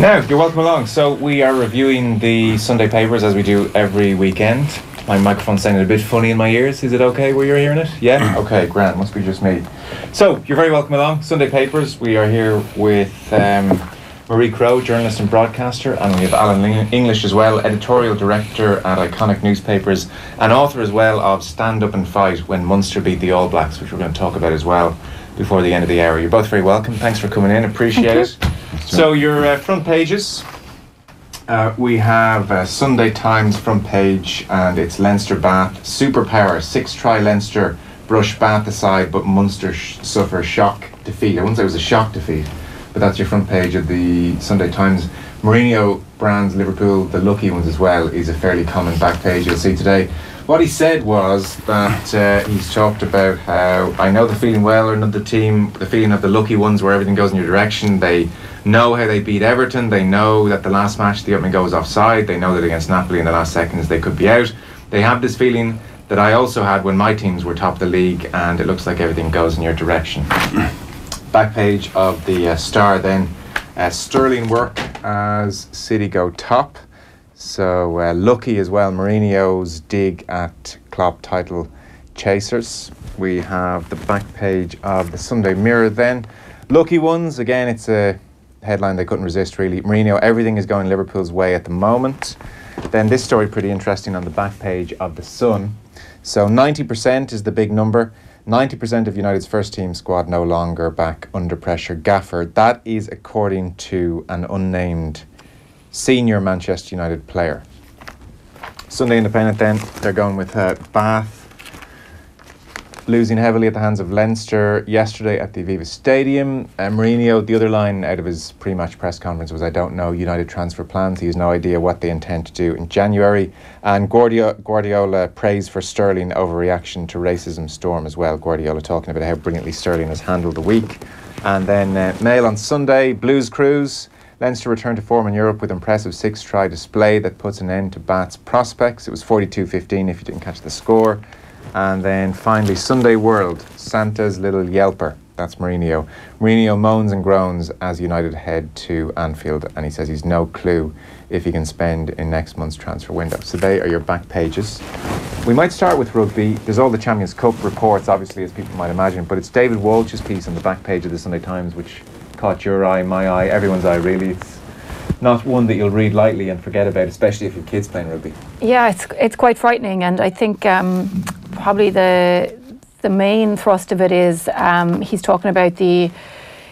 Now, you're welcome along. So, we are reviewing the Sunday papers as we do every weekend. My microphone's sounding a bit funny in my ears. Is it okay where you're hearing it? Yeah? Okay, Grant. Must be just me. So, you're very welcome along. Sunday papers. We are here with um, Marie Crowe, journalist and broadcaster, and we have Alan English as well, editorial director at Iconic Newspapers, and author as well of Stand Up and Fight When Munster Beat the All Blacks, which we're going to talk about as well before the end of the hour. You're both very welcome. Thanks for coming in. Appreciate it. So your uh, front pages. Uh, we have uh, Sunday Times front page, and it's Leinster Bath superpower six try Leinster brush Bath aside, but Munster sh- suffer shock defeat. I wouldn't say it was a shock defeat, but that's your front page of the Sunday Times. Mourinho brands Liverpool the lucky ones as well is a fairly common back page you'll see today. What he said was that uh, he's talked about how I know the feeling well or another team, the feeling of the lucky ones where everything goes in your direction. They know how they beat Everton. They know that the last match the opening goes offside. They know that against Napoli in the last seconds they could be out. They have this feeling that I also had when my teams were top of the league, and it looks like everything goes in your direction. Back page of the uh, Star then. Uh, Sterling work as City go top. So uh, lucky as well. Mourinho's dig at Klopp title chasers. We have the back page of the Sunday Mirror then. Lucky ones again. It's a headline they couldn't resist really. Mourinho, everything is going Liverpool's way at the moment. Then this story pretty interesting on the back page of the Sun. So 90% is the big number. 90% of United's first team squad no longer back under pressure. Gaffer, that is according to an unnamed senior Manchester United player. Sunday Independent then, they're going with uh, Bath losing heavily at the hands of Leinster yesterday at the Aviva Stadium. Uh, Mourinho, the other line out of his pre-match press conference was, "I don't know United transfer plans. He has no idea what they intend to do in January." And Guardiola, Guardiola for Sterling overreaction to racism storm as well. Guardiola talking about how brilliantly Sterling has handled the week. And then uh, Mail on Sunday, Blues Cruise. Leinster returned to form in Europe with impressive six try display that puts an end to Bath's prospects. It was 42 15 if you didn't catch the score. And then finally, Sunday World, Santa's Little Yelper. That's Mourinho. Mourinho moans and groans as United head to Anfield, and he says he's no clue if he can spend in next month's transfer window. So they are your back pages. We might start with rugby. There's all the Champions Cup reports, obviously, as people might imagine, but it's David Walsh's piece on the back page of the Sunday Times, which caught your eye, my eye, everyone's eye, really. It's not one that you'll read lightly and forget about, especially if your kids playing rugby. Yeah, it's it's quite frightening, and I think um, probably the the main thrust of it is um, he's talking about the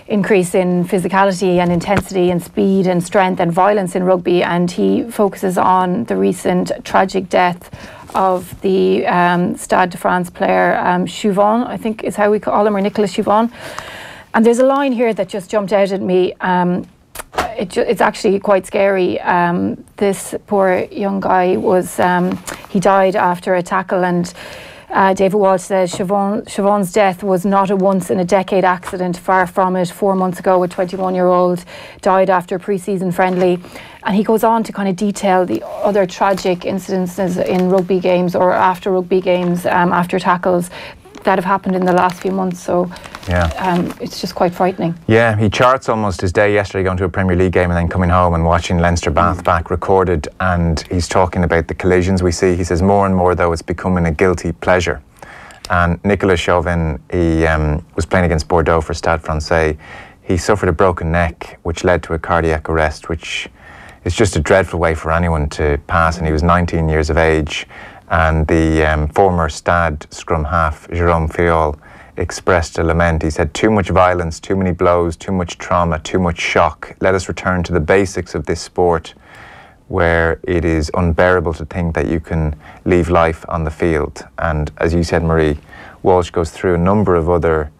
increase in physicality and intensity and speed and strength and violence in rugby, and he focuses on the recent tragic death of the um, Stade de France player um, I think is how we call him, or Nicolas Chauvin. And there's a line here that just jumped out at me. Um, it it's actually quite scary. Um, this poor young guy was um, he died after a tackle and. Uh, David Walsh says Chauvin, Chauvin's death was not a once in a decade accident, far from it. Four months ago, a 21 year old died after a pre season friendly. And he goes on to kind of detail the other tragic incidences in rugby games or after rugby games, um, after tackles that have happened in the last few months. So yeah. Um, it's just quite frightening. Yeah, he charts almost his day yesterday going to a Premier League game and then coming home and watching Leinster Bath mm. back recorded. And he's talking about the collisions we see. He says more and more, though, it's becoming a guilty pleasure. And Nicolas Chauvin, he um, was playing against Bordeaux for Stade Francais. He suffered a broken neck, which led to a cardiac arrest, which is just a dreadful way for anyone to pass. And he was 19 years of age and the um, former Stade scrum half, Jerome Fillol, expressed a lament. He said, Too much violence, too many blows, too much trauma, too much shock. Let us return to the basics of this sport where it is unbearable to think that you can leave life on the field. And as you said, Marie, Walsh goes through a number of other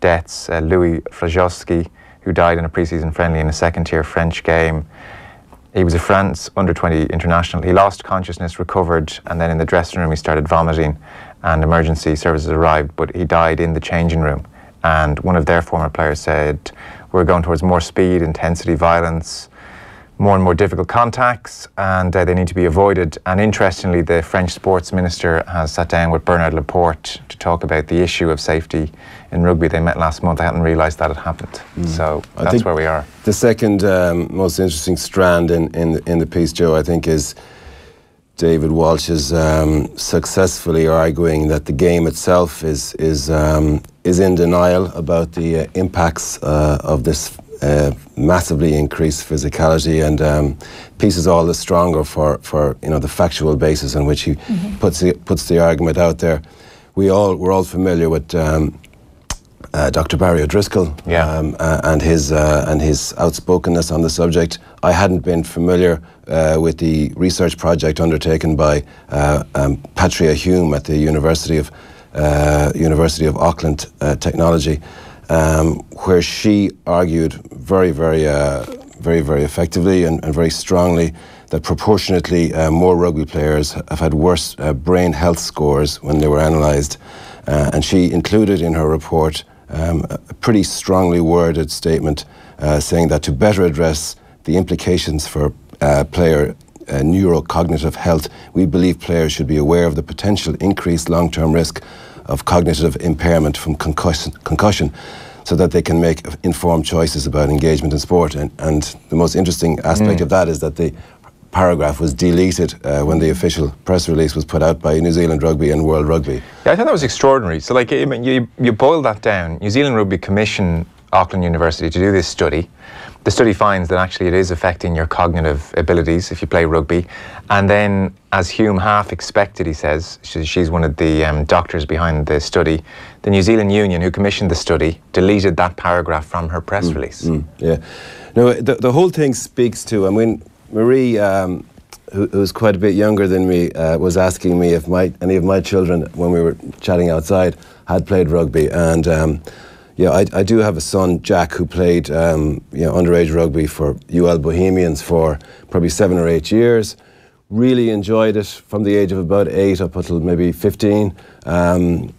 deaths. Uh, Louis Fajfrowski, who died in a preseason friendly in a second tier French game. He was a France under 20 international. He lost consciousness, recovered, and then in the dressing room he started vomiting, and emergency services arrived, but he died in the changing room. And one of their former players said, We're going towards more speed, intensity, violence. More and more difficult contacts and uh, they need to be avoided. And interestingly, the French sports minister has sat down with Bernard Laporte to talk about the issue of safety in rugby. They met last month. I hadn't realised that had happened. Mm. So I that's where we are. The second um, most interesting strand in, in, in the piece, Joe, I think is David Walsh is um, successfully arguing that the game itself is is um, is in denial about the uh, impacts uh, of this uh, massively increased physicality, and um, piece is all the stronger for, for you know the factual basis on which he mm-hmm. puts the, puts the argument out there. We all we're all familiar with. Um, uh, Dr. Barry O'Driscoll yeah. um, uh, and his uh, and his outspokenness on the subject. I hadn't been familiar uh, with the research project undertaken by uh, um, Patria Hume at the University of uh, University of Auckland uh, Technology, um, where she argued very, very, uh, very, very effectively and, and, very strongly that proportionately uh, more rugby players have had worse brain health scores when they were analysed, and she included in her report um, a pretty strongly worded statement saying that to better address the implications for uh, player uh, neurocognitive health, we believe players should be aware of the potential increased long term risk of cognitive impairment from concussion, concussion so that they can make informed choices about engagement in sport. And, and the most interesting aspect mm. of that is that the paragraph was deleted uh, when the official press release was put out by New Zealand Rugby and World Rugby. Yeah, I thought that was extraordinary. So, like, I mean, you, you boil that down. New Zealand Rugby commissioned Auckland University to do this study the study finds that actually it is affecting your cognitive abilities if you play rugby. And then, as Hume half expected, he says, she's one of the um, doctors behind the study, the New Zealand Union, who commissioned the study, deleted that paragraph from her press mm, release. Mm, yeah. No, the, the whole thing speaks to, I mean, Marie, um, who, who's quite a bit younger than me, uh, was asking me if my, any of my children, when we were chatting outside, had played rugby. And um, yeah, I, I do have a son, Jack, who played um, you know, underage rugby for UL Bohemians for probably seven or eight years. Really enjoyed it from the age of about eight up until maybe 15. Um,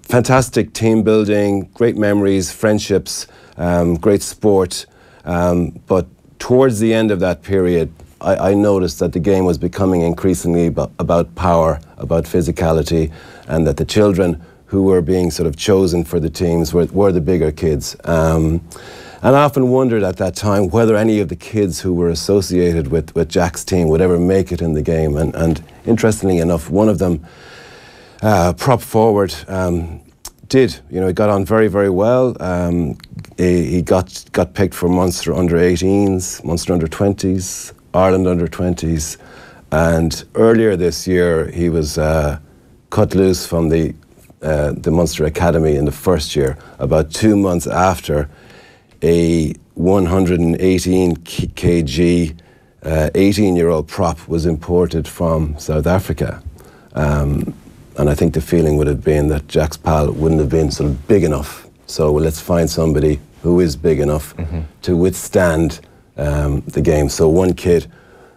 fantastic team building, great memories, friendships, um, great sport. Um, but towards the end of that period, I, I, noticed that the game was becoming increasingly about, power, about physicality, and that the children who were being sort of chosen for the teams were, were the bigger kids. Um, and I often wondered at that time whether any of the kids who were associated with, with Jack's team would ever make it in the game. And, and interestingly enough, one of them, uh, prop forward, um, did. You know, he got on very, very well. Um, he, he, got got picked for Munster under 18s, Munster under 20s, Ireland under 20s, and earlier this year he was uh, cut loose from the uh, the Munster Academy in the first year, about two months after a 118 kg 18 uh, year old prop was imported from South Africa. Um, and I think the feeling would have been that Jack's pal wouldn't have been sort of big enough. So well, let's find somebody who is big enough mm-hmm. to withstand um, the game. So one kid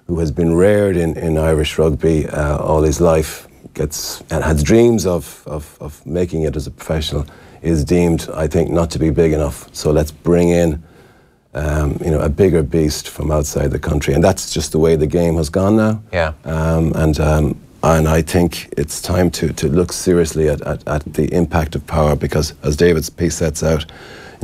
who has been reared in, in Irish rugby uh, all his life gets and has dreams of, of, of making it as a professional is deemed, I think, not to be big enough. So let's bring in, um, you know, a bigger beast from outside the country, and that's just the way the game has gone now. Yeah. Um, and um, and I think it's time to to look seriously at, at, at the impact of power because, as David's piece sets out,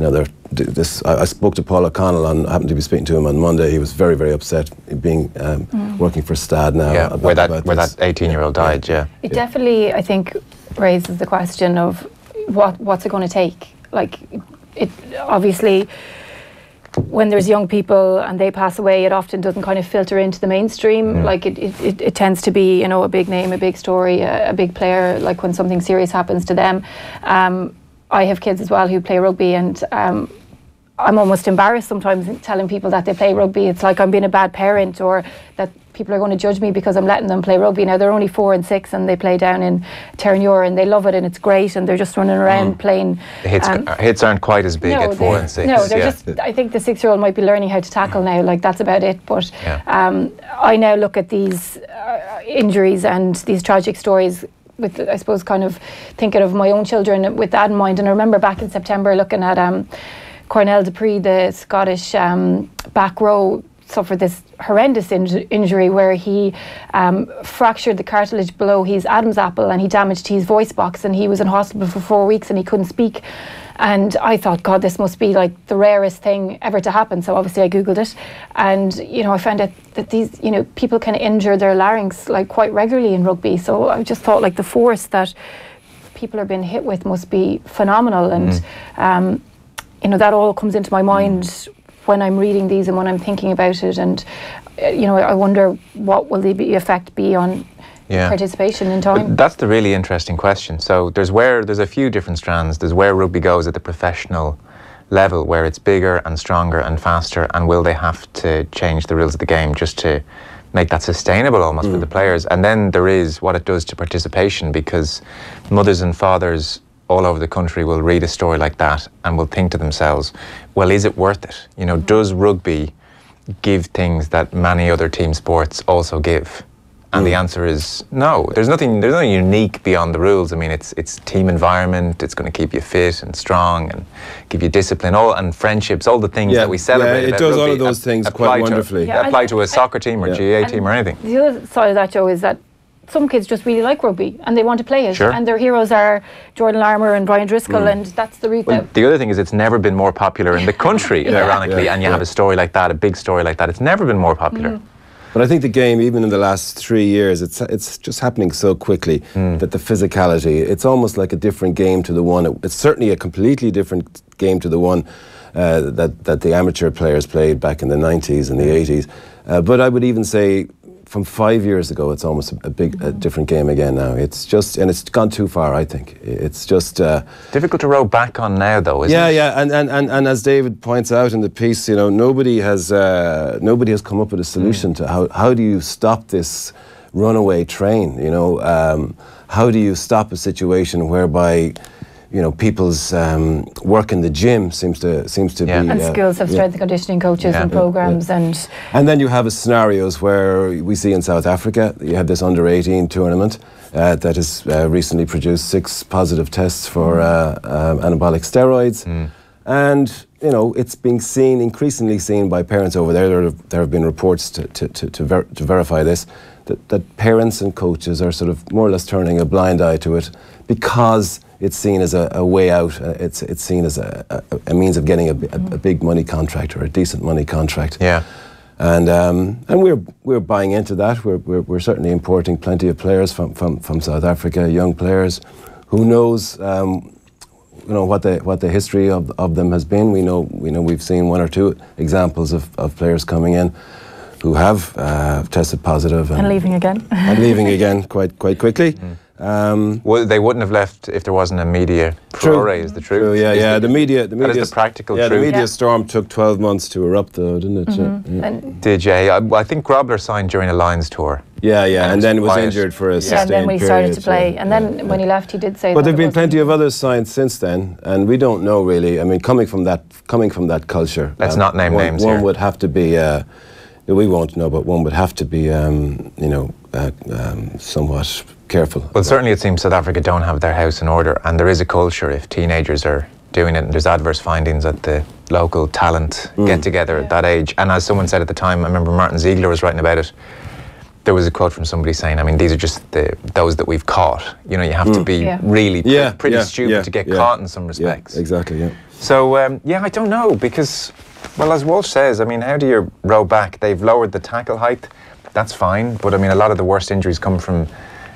you know, this. I, I, spoke to Paul O'Connell and I happened to be speaking to him on Monday. He was very, very upset being um, mm. working for Stade now. Yeah, about, where that where that 18 year old died. Yeah. It yeah. definitely, I think, raises the question of what what's it going to take. Like, it obviously. When there's young people and they pass away, it often doesn't kind of filter into the mainstream. Mm. Like it, it, it, tends to be, you know, a big name, a big story, a, a big player. Like when something serious happens to them, um, I have kids as well who play rugby, and um, I'm almost embarrassed sometimes telling people that they play rugby. It's like I'm being a bad parent, or that people are going to judge me because I'm letting them play rugby. Now they're only four and six, and they play down in Terenure, and they love it, and it's great, and they're just running around mm. playing. The hits, um, hits aren't quite as big no, at four and six. No, they're yeah. just. I think the six-year-old might be learning how to tackle now. Like that's about it. But yeah. um, I now look at these uh, injuries and these tragic stories with I suppose kind of thinking of my own children with that in mind. And I remember back in September looking at um, Cornell du Preez, the Scottish um, back row suffered this horrendous inj- injury where he um, fractured the cartilage below his Adam's apple and he damaged his voice box and he was in hospital for four weeks and he couldn't speak. And I thought, God, this must be like the rarest thing ever to happen. So obviously I Googled it. And, you know, I found out that these, you know, people can injure their larynx like quite regularly in rugby. So I just thought like the force that people are being hit with must be phenomenal. And, Mm. um, you know, that all comes into my mind when I'm reading these and when I'm thinking about it. And, uh, you know, I wonder what will the effect be on Yeah. participation in time. that's the really interesting question. So there's where there's a few different strands. There's where rugby goes at the professional level, where it's bigger and stronger and faster, and will they have to change the rules of the game just to make that sustainable almost for the mm. players? And then there is what it does to participation, because mothers and fathers all over the country will read a story like that and will think to themselves, well, is it worth it? You know, mm. does rugby give things that many other team sports also give? And the answer is no. There's nothing. There's nothing unique beyond the rules. I mean, it's it's team environment. It's going to keep you fit and strong and give you discipline. All and friendships. All the things Yeah, that we celebrate. yeah, it about does all of those things apply quite to- wonderfully. Yeah, apply to a soccer team or Yeah. GA team or anything. The other side of that, Joe, is that some kids just really like rugby and they want to play it. Sure. And their heroes are Jordan Larmour and Brian Driscoll, mm. and that's the reason. Well, the other thing is, it's never been more popular in the country. Yeah. Ironically, Yeah, and you yeah. have a story like that, a big story like that. It's never been more popular. Mm. But I think the game, even in the last three years, it's it's just happening so quickly that the physicality, it's almost like a different game to the one. It- it's certainly a completely different game to the one uh, that that the amateur players played back in the '90s and the '80s. Uh, but I would even say. From five years ago, it's almost a, a big, a different game again now. It's just, and it's gone too far. I think it's just. Uh, Difficult to row back on now, though, isn't yeah, it? yeah, and, and, and, and as David points out in the piece, you know, nobody has uh, nobody has come up with a solution to how how do you stop this runaway train? You know, um, how do you stop a situation whereby you know people's um, work in the gym seems to seems to Yeah. be And uh, skills of yeah. strength and conditioning coaches Yeah. and Yeah, programs and And then you have a scenarios where we see in South Africa, you have this under 18 tournament uh, that has uh, recently produced six positive tests for uh, um, anabolic steroids. And, you know, it's being seen, increasingly seen by parents over there. There have, there have been reports to, to, to, to, ver- to verify this, that, that parents and coaches are sort of more or less turning a blind eye to it because it's seen as a, a way out. Uh, it's, it's seen as a, a, a means of getting a, a, a big money contract or a decent money contract. Yeah. And, um, and we're, we're buying into that. We're, we're, we're certainly importing plenty of players from, from, from South Africa, young players. Who knows, um, you know, what the, what the history of, of them has been. We know, we know we've seen one or two examples of, of players coming in who have uh, tested positive and leaving again. and leaving again quite, quite quickly. Um, Well, they wouldn't have left if there wasn't a media True. furore, is the truth. True, yeah, Is yeah. the- The media, the media, is the practical yeah, truth. the media Yeah. storm took twelve months to erupt, though, didn't it? Yeah, yeah. and Did you? I, I think Grobler signed during a Lions tour. yeah, yeah, And and then was was quiet. injured for a Yeah, sustained yeah, and then when he started to play, and then yeah, when he left, he did say. But there've been plenty of others signed since then, and we don't know really. I mean, coming from that, coming from that culture. um, Let's not name one, names One here. would have to be. Uh, we won't know, but one would have to be, um, you know, uh, um, somewhat careful. Well, certainly it seems South Africa don't have their house in order, and there is a culture if teenagers are doing it, and there's adverse findings at the local talent Mm. get together at that age. And as someone said at the time, I remember Martin Ziegler was writing about it. There was a quote from somebody saying, "I mean, these are just the those that we've caught. You know, you have to be Yeah. really pre- Mm. Yeah, pretty yeah, stupid yeah, to get yeah. caught in some Yeah, respects." exactly. Yeah. So um, yeah, I don't know because, well, as Walsh says, I mean, how do you row back? They've lowered the tackle height. That's fine, but I mean, a lot of the worst injuries come from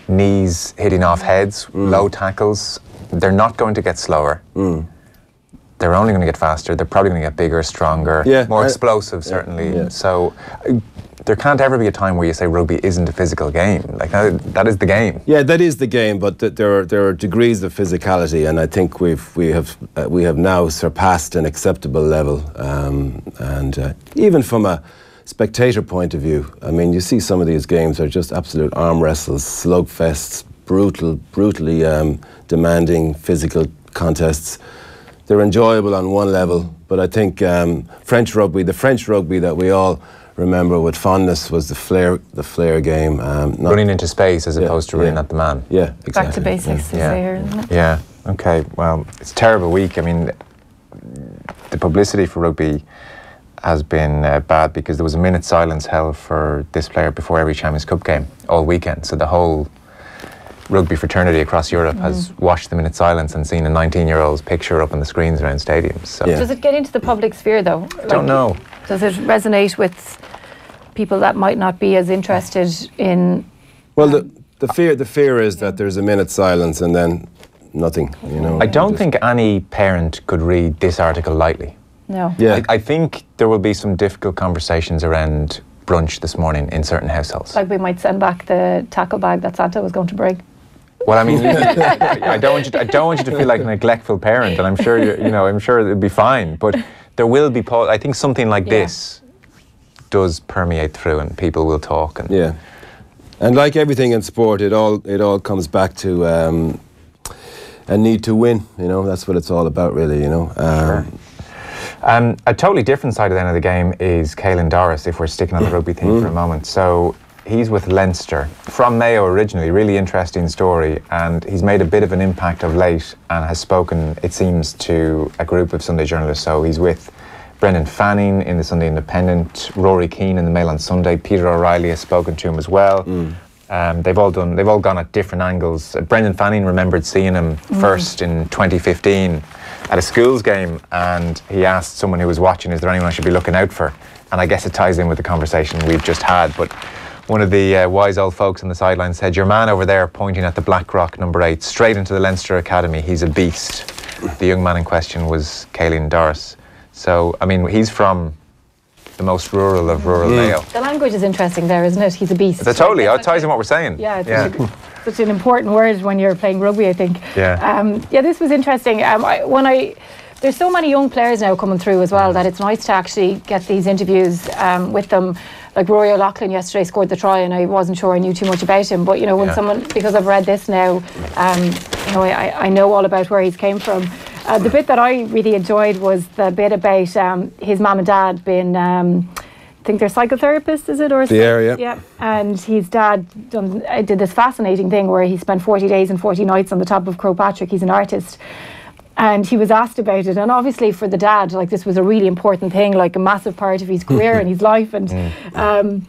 knees hitting off heads, Mm. low tackles. They're not going to get slower. They're only going to get faster. They're probably going to get bigger, stronger, Yeah, more I- explosive, certainly. yeah. So. uh, There can't ever be a time where you say rugby isn't a physical game. Like that, that is the game. Yeah, that is the game, but th- there are there are degrees of physicality, and I think we've we have uh, we have now surpassed an acceptable level, um, and uh, even from a spectator point of view, I mean, you see some of these games are just absolute arm wrestles, slugfests, brutal, brutally um, demanding physical contests. They're enjoyable on one level, but I think um, French rugby, the French rugby that we all remember with fondness, was the flair, the flair game. Um, not- Running into space as Yeah, opposed to running yeah. at the man. yeah, exactly. Back to basics, they Yeah. say here, isn't it? Yeah. Okay. Well, it's a terrible week. I mean, the publicity for rugby has been uh, bad because there was a minute silence held for this player before every Champions Cup game all weekend. So the whole rugby fraternity across Europe has watched the minute silence and seen a 19-year-old's picture up on the screens around stadiums. So Yeah. Does it get into the public sphere though? don't know. Does it resonate with people that might not be as interested in? Well, the, the fear the fear is that there's a minute silence and then nothing. You know. I don't think any parent could read this article lightly. No. Yeah. I, I think there will be some difficult conversations around brunch this morning in certain households. Like we might send back the tackle bag that Santa was going to bring. Well, I mean, I don't want you. To, I don't want you to feel like a neglectful parent, and I'm sure you. You know, I'm sure it'll be fine. But there will be. pau- I think something like Yeah. this does permeate through, and people will talk. And Yeah, and like everything in sport, it all it all comes back to um, a need to win. You know, that's what it's all about, really. You know. Um, Um, a totally different side of the end of the game is Caelan Doris, if we're sticking on the rugby theme for a moment. So he's with Leinster, from Mayo originally, really interesting story, and he's made a bit of an impact of late and has spoken, it seems, to a group of Sunday journalists. So he's with Brendan Fanning in the Sunday Independent, Rory Keane in the Mail on Sunday, Peter O'Reilly has spoken to him as well. Um, they've all done. They've all gone at different angles. Uh, Brendan Fanning remembered seeing him first in 2015 at a schools game, and he asked someone who was watching, "Is there anyone I should be looking out for?" And I guess it ties in with the conversation we've just had. But one of the uh, wise old folks on the sideline said, "Your man over there, pointing at the Blackrock number eight, straight into the Leinster Academy. He's a beast." The young man in question was Caelan Doris. So I mean, he's from the most rural of rural Mayo. The language is interesting there, isn't it? He's a beast. So totally, it ties in what we're saying. Yeah, it's Such, a, such an important word when you're playing rugby, I think. Yeah. Um, yeah, this was interesting. Um, I, when I there's so many young players now coming through as well that it's nice to actually get these interviews um, with them. Like Rory O'Loughlin yesterday scored the try, and I wasn't sure I knew too much about him. But you know, when Yeah. someone because I've read this now, um, you know, I, I know all about where he's came from. Uh, the bit that I really enjoyed was the bit about um, his mum and dad being. Um, I think they're psychotherapists, is it? Or The area. Yeah. And his dad done, uh, did this fascinating thing where he spent 40 days and 40 nights on the top of Croagh Patrick. He's an artist. And he was asked about it. And obviously, for the dad, like this was a really important thing, like a massive part of his career and his life. And Mm. um,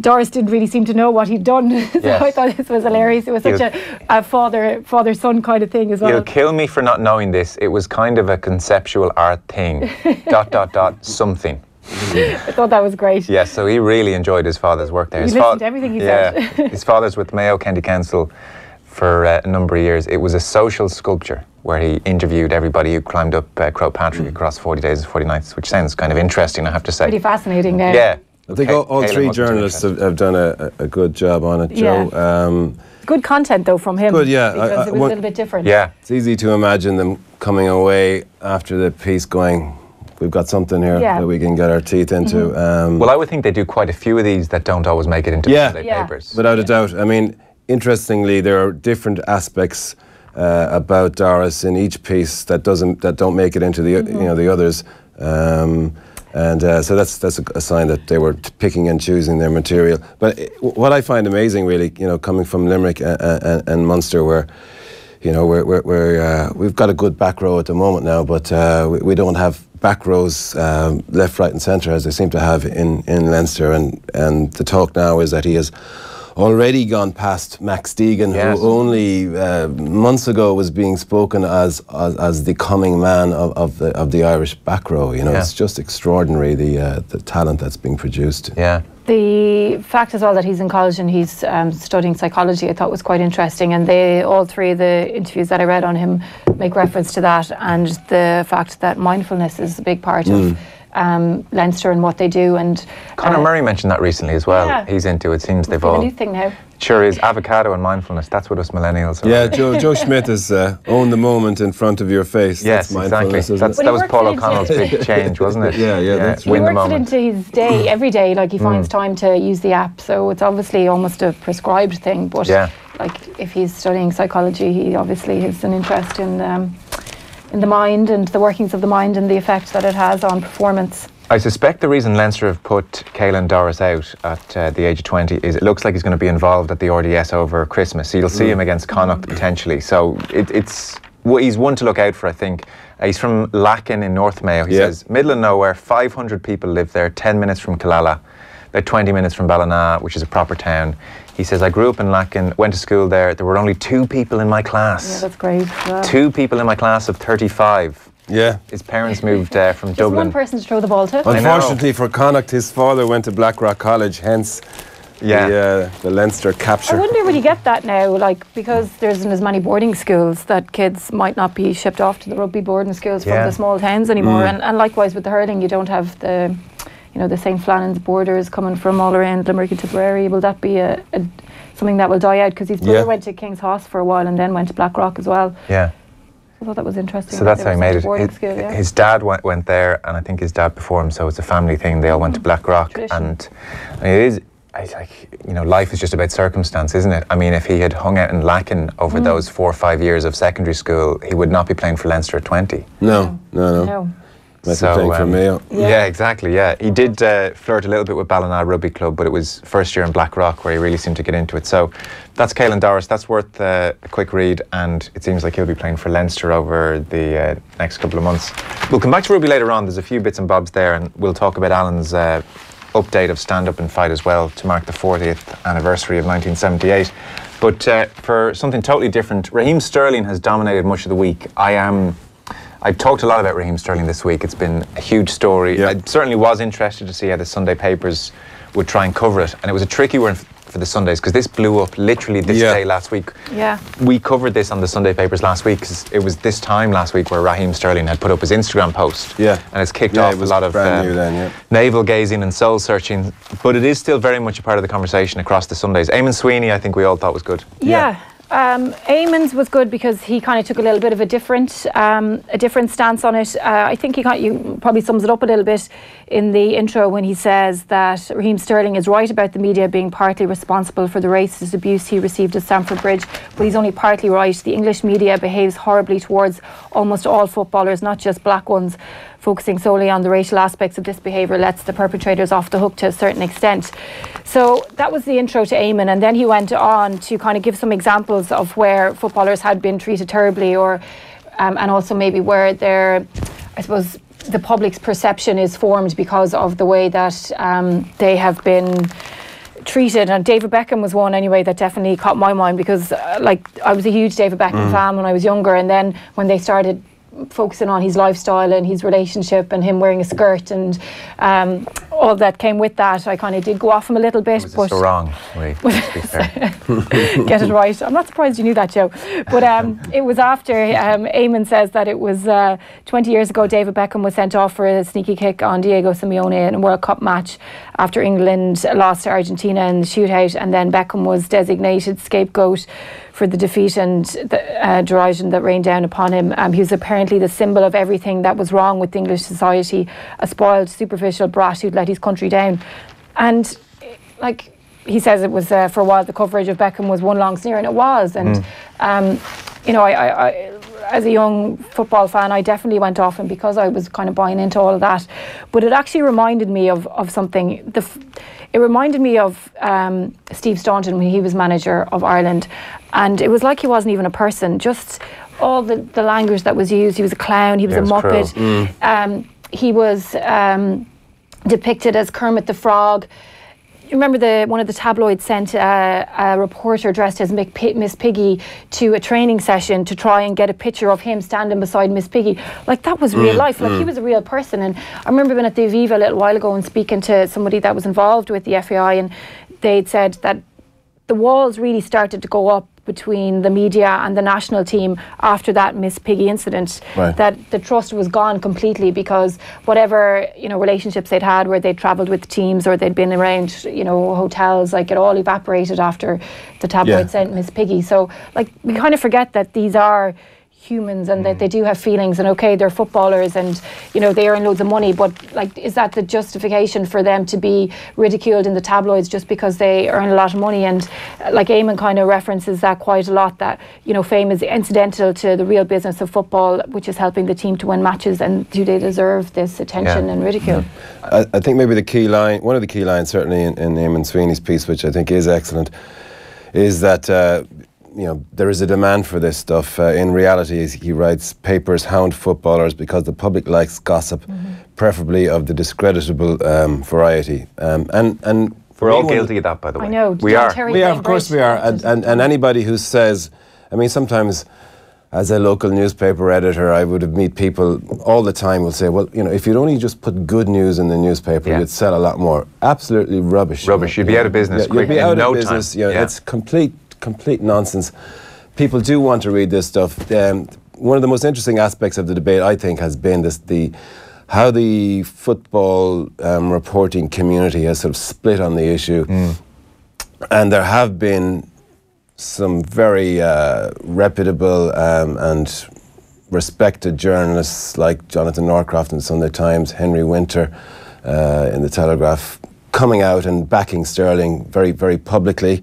Doris didn't really seem to know what he'd done. so Yes. I thought this was hilarious. It was such a, a father father son kind of thing as well. You'll kill me for not knowing this. It was kind of a conceptual art thing. dot dot dot something. I thought that was great. Yes, so he really enjoyed his father's work there. You his listened to everything he yeah, said. his father's with Mayo County Council for uh, a number of years. It was a social sculpture where he interviewed everybody who climbed up uh, Croagh Patrick across 40 days and 40 nights, which sounds kind of interesting, I have to say. Pretty fascinating now. yeah. I think Ca- all, all three journalists have, have done a, a a good job on it, Joe. Yeah. Um, Good content though from him. Good, yeah. Because I- it was one- a little bit different. Yeah. it's easy to imagine them coming away after the piece going, we've got something here Yeah. that we can get our teeth into. Um, Well, I would think they do quite a few of these that don't always make it into Yeah. the Sunday Yeah. papers. Without a doubt. I mean, interestingly, there are different aspects uh, about Doris in each piece that doesn't that don't make it into the Mm-hmm. you know the others. Um, and uh, so that's that's a, a sign that they were picking and choosing their material. But it, what I find amazing, really, you know, coming from Limerick and, and, and Munster, where you know we're, we're, we're uh, we've got a good back row at the moment now, but uh, we, we don't have back rows um, left, right, and centre as they seem to have in in Leinster. And and the talk now is that he has already gone past Max Deegan, Yes. who only uh, months ago was being spoken as, as as the coming man of, of the of the Irish back row. You know, Yeah. it's just extraordinary the uh, the talent that's being produced. yeah. The fact as well that he's in college and he's um, studying psychology, I thought was quite interesting. And they, all three of the interviews that I read on him, make reference to that and the fact that mindfulness is a big part of um, Leinster and what they do. And Conor uh, Murray mentioned that recently as well. Yeah. He's into it. Seems they've all the all new thing now. sure is avocado and mindfulness. That's what us millennials are. Yeah, Joe, Joe Schmidt has uh, owned the moment in front of your face. Yes, that's exactly. isn't That's, it? that was works Paul O'Connell's big change, wasn't it? Yeah, yeah, that's He win the works it into his day every day. Like he finds time to use the app, so it's obviously almost a prescribed thing. But Yeah. like if he's studying psychology, he obviously has an interest in um, in the mind and the workings of the mind and the effect that it has on performance. I suspect the reason Leinster have put Caelan Doris out at uh, the age of 20 is it looks like he's going to be involved at the RDS over Christmas. So you'll see him against Connacht potentially. So it, it's well, he's one to look out for, I think. Uh, he's from Lacken in North Mayo. He Yeah. says, middle of nowhere, 500 people live there, 10 minutes from Killala, about 20 minutes from Ballina, which is a proper town. He says, I grew up in Lacken, went to school there. There were only two people in my Yeah, class. that's great. Yeah. two people in my class of 35. Yeah. His parents moved uh, from Just Dublin. one person to throw the ball to. Unfortunately for Connacht, his father went to Blackrock College, hence Yeah. the, uh, the Leinster capture. I wonder will you get that now, like because there isn't as many boarding schools that kids might not be shipped off to the rugby boarding schools Yeah. from the small towns anymore, Mm. and, and likewise with the hurling, you don't have the, you know, the St Flannan's boarders coming from all around Limerick and Tipperary. Will that be a, a something that will die out? Because his brother Yeah. went to King's Hoss for a while and then went to Blackrock as well. yeah. I thought that was interesting. So that that's how he made such a it. Boarding His, school, yeah. his dad went, went there, and I think his dad before him. So it's a family thing. They all went to Blackrock. Tradition. and I mean, it is. It's like you know, life is just about circumstance, isn't it? I mean, if he had hung out in Lacken over Mm. those four or five years of secondary school, he would not be playing for Leinster at twenty. No, no, no. no. Might be playing for um, Mayo. Yeah. Yeah. exactly. Yeah, he did uh, flirt a little bit with Ballina Rugby Club, but it was first year in Blackrock where he really seemed to get into it. So that's Caelan Doris. That's worth uh, a quick read, and it seems like he'll be playing for Leinster over the uh, next couple of months. We'll come back to rugby later on. There's a few bits and bobs there, and we'll talk about Alan's uh, update of stand up and fight as well to mark the 40th anniversary of 1978. But uh, for something totally different, Raheem Sterling has dominated much of the week. I am. I've talked a lot about Raheem Sterling this week. It's been a huge story. Yeah. I certainly was interested to see how the Sunday papers would try and cover it, and it was a tricky one for the Sundays because this blew up literally this Yeah. day last week. Yeah. We covered this on the Sunday papers last week because it was this time last week where Raheem Sterling had put up his Instagram post. Yeah. and it's kicked Yeah, off it was a lot of brand uh, then, yeah. navel gazing and soul searching, but it is still very much a part of the conversation across the Sundays. Eamonn Sweeney, I think we all thought was good. Yeah. Um, Eamonn's was good because he kind of took a little bit of a different, um, a different stance on it. Uh, I think he you probably sums it up a little bit in the intro when he says that Raheem Sterling is right about the media being partly responsible for the racist abuse he received at Stamford Bridge, but he's only partly right. The English media behaves horribly towards almost all footballers, not just black ones. Focusing solely on the racial aspects of this behaviour lets the perpetrators off the hook to a certain extent. So that was the intro to Eamonn, and then he went on to kind of give some examples of where footballers had been treated terribly, or um, and also maybe where their, I suppose, the public's perception is formed because of the way that um, they have been treated. And David Beckham was one anyway that definitely caught my mind because, uh, like, I was a huge David Beckham fan when I was younger, and then when they started focusing on his lifestyle and his relationship and him wearing a skirt and um, all that came with that, I kind of did go off him a little bit. Was but wrong? Wait, let's be fair. get it right. I'm not surprised you knew that, Joe. But um, it was after um, Eamonn says that it was uh, 20 years ago. David Beckham was sent off for a sneaky kick on Diego Simeone in a World Cup match after England lost to Argentina in the shootout, and then Beckham was designated scapegoat for the defeat and the uh, derision that rained down upon him. Um, he was apparently the symbol of everything that was wrong with English society, a spoiled, superficial brat who'd let his country down. And like he says it was uh, for a while the coverage of Beckham was one long sneer and it was and um, you know I, I, I as a young football fan I definitely went off and because I was kind of buying into all of that. But it actually reminded me of, of something. The f- it reminded me of um, Steve Staunton when he was manager of Ireland. And it was like he wasn't even a person just all the, the language that was used. He was a clown. He was Yeah, a it was cruel. muppet um, he was um, depicted as Kermit the Frog. You remember the one of the tabloids sent a, a reporter dressed as Pi- Miss Piggy to a training session to try and get a picture of him standing beside Miss Piggy. Like that was real mm, life. Like he mm. was a real person. And I remember being at the Aviva a little while ago and speaking to somebody that was involved with the FAI, and they'd said that the walls really started to go up between the media and the national team after that Miss Piggy incident. Right. That the trust was gone completely because whatever you know relationships they'd had where they'd travelled with teams or they'd been around you know hotels, like it all evaporated after the tabloid Yeah. sent Miss Piggy. So like we kind of forget that these are humans and that they do have feelings and okay they're footballers and you know they earn loads of money but like is that the justification for them to be ridiculed in the tabloids just because they earn a lot of money? And uh, like Eamonn kind of references that quite a lot that you know fame is incidental to the real business of football which is helping the team to win matches and do they deserve this attention Yeah. and ridicule? I, I think maybe the key line, one of the key lines, certainly in, in Eamonn Sweeney's piece, which I think is excellent, is that uh, you know, there is a demand for this stuff. Uh, in reality, he writes, papers hound footballers because the public likes gossip, mm-hmm. preferably of the discreditable um, variety. Um, and and we're all guilty of that, by the way. I know. We are. we are. Of course, we are. And, and and anybody who says, I mean, sometimes as a local newspaper editor, I would meet people all the time will say, well, you know, if you'd only just put good news in the newspaper, yeah. you'd sell a lot more. Absolutely rubbish. Rubbish. You'd be out of business. Yeah, you'd be out no of business. Time. Yeah, It's complete, complete nonsense. People do want to read this stuff. Um, one of the most interesting aspects of the debate, I think, has been this the how the football um, reporting community has sort of split on the issue. Mm. And there have been some very uh, reputable um, and respected journalists like Jonathan Northcroft in the Sunday Times, Henry Winter uh, in the Telegraph, coming out and backing Sterling very, very publicly.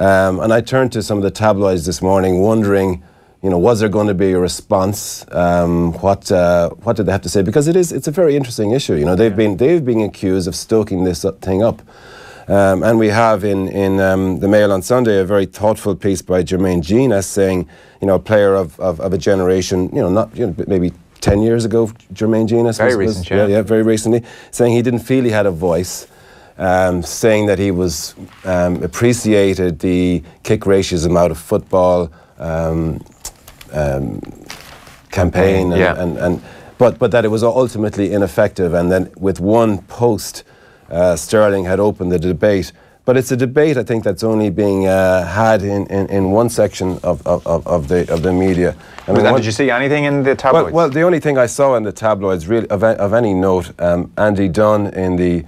Um, and I turned to some of the tabloids this morning, wondering, you know, was there going to be a response? Um, what uh, what did they have to say? Because it is it's a very interesting issue. You know, they've been they've been accused of stoking this thing up. Um, and we have in, in um, the Mail on Sunday a very thoughtful piece by Jermaine Jenas saying, you know, a player of, of, of, a generation, you know, not you know, maybe 10 years ago, Jermaine Jenas. Very was, recent, was, yeah. yeah. very recently, saying he didn't feel he had a voice. Um, saying that he was um, appreciated the kick racism out of football um, um, campaign, and, yeah. and, and, but but that it was ultimately ineffective, and then with one post uh, Sterling had opened the debate. But it's a debate, I think, that's only being uh, had in, in, in, one section of, of, of, the, of the media. I mean, did you see anything in the tabloids? Well, well, the only thing I saw in the tabloids, really, of, of any note, um, Andy Dunn in the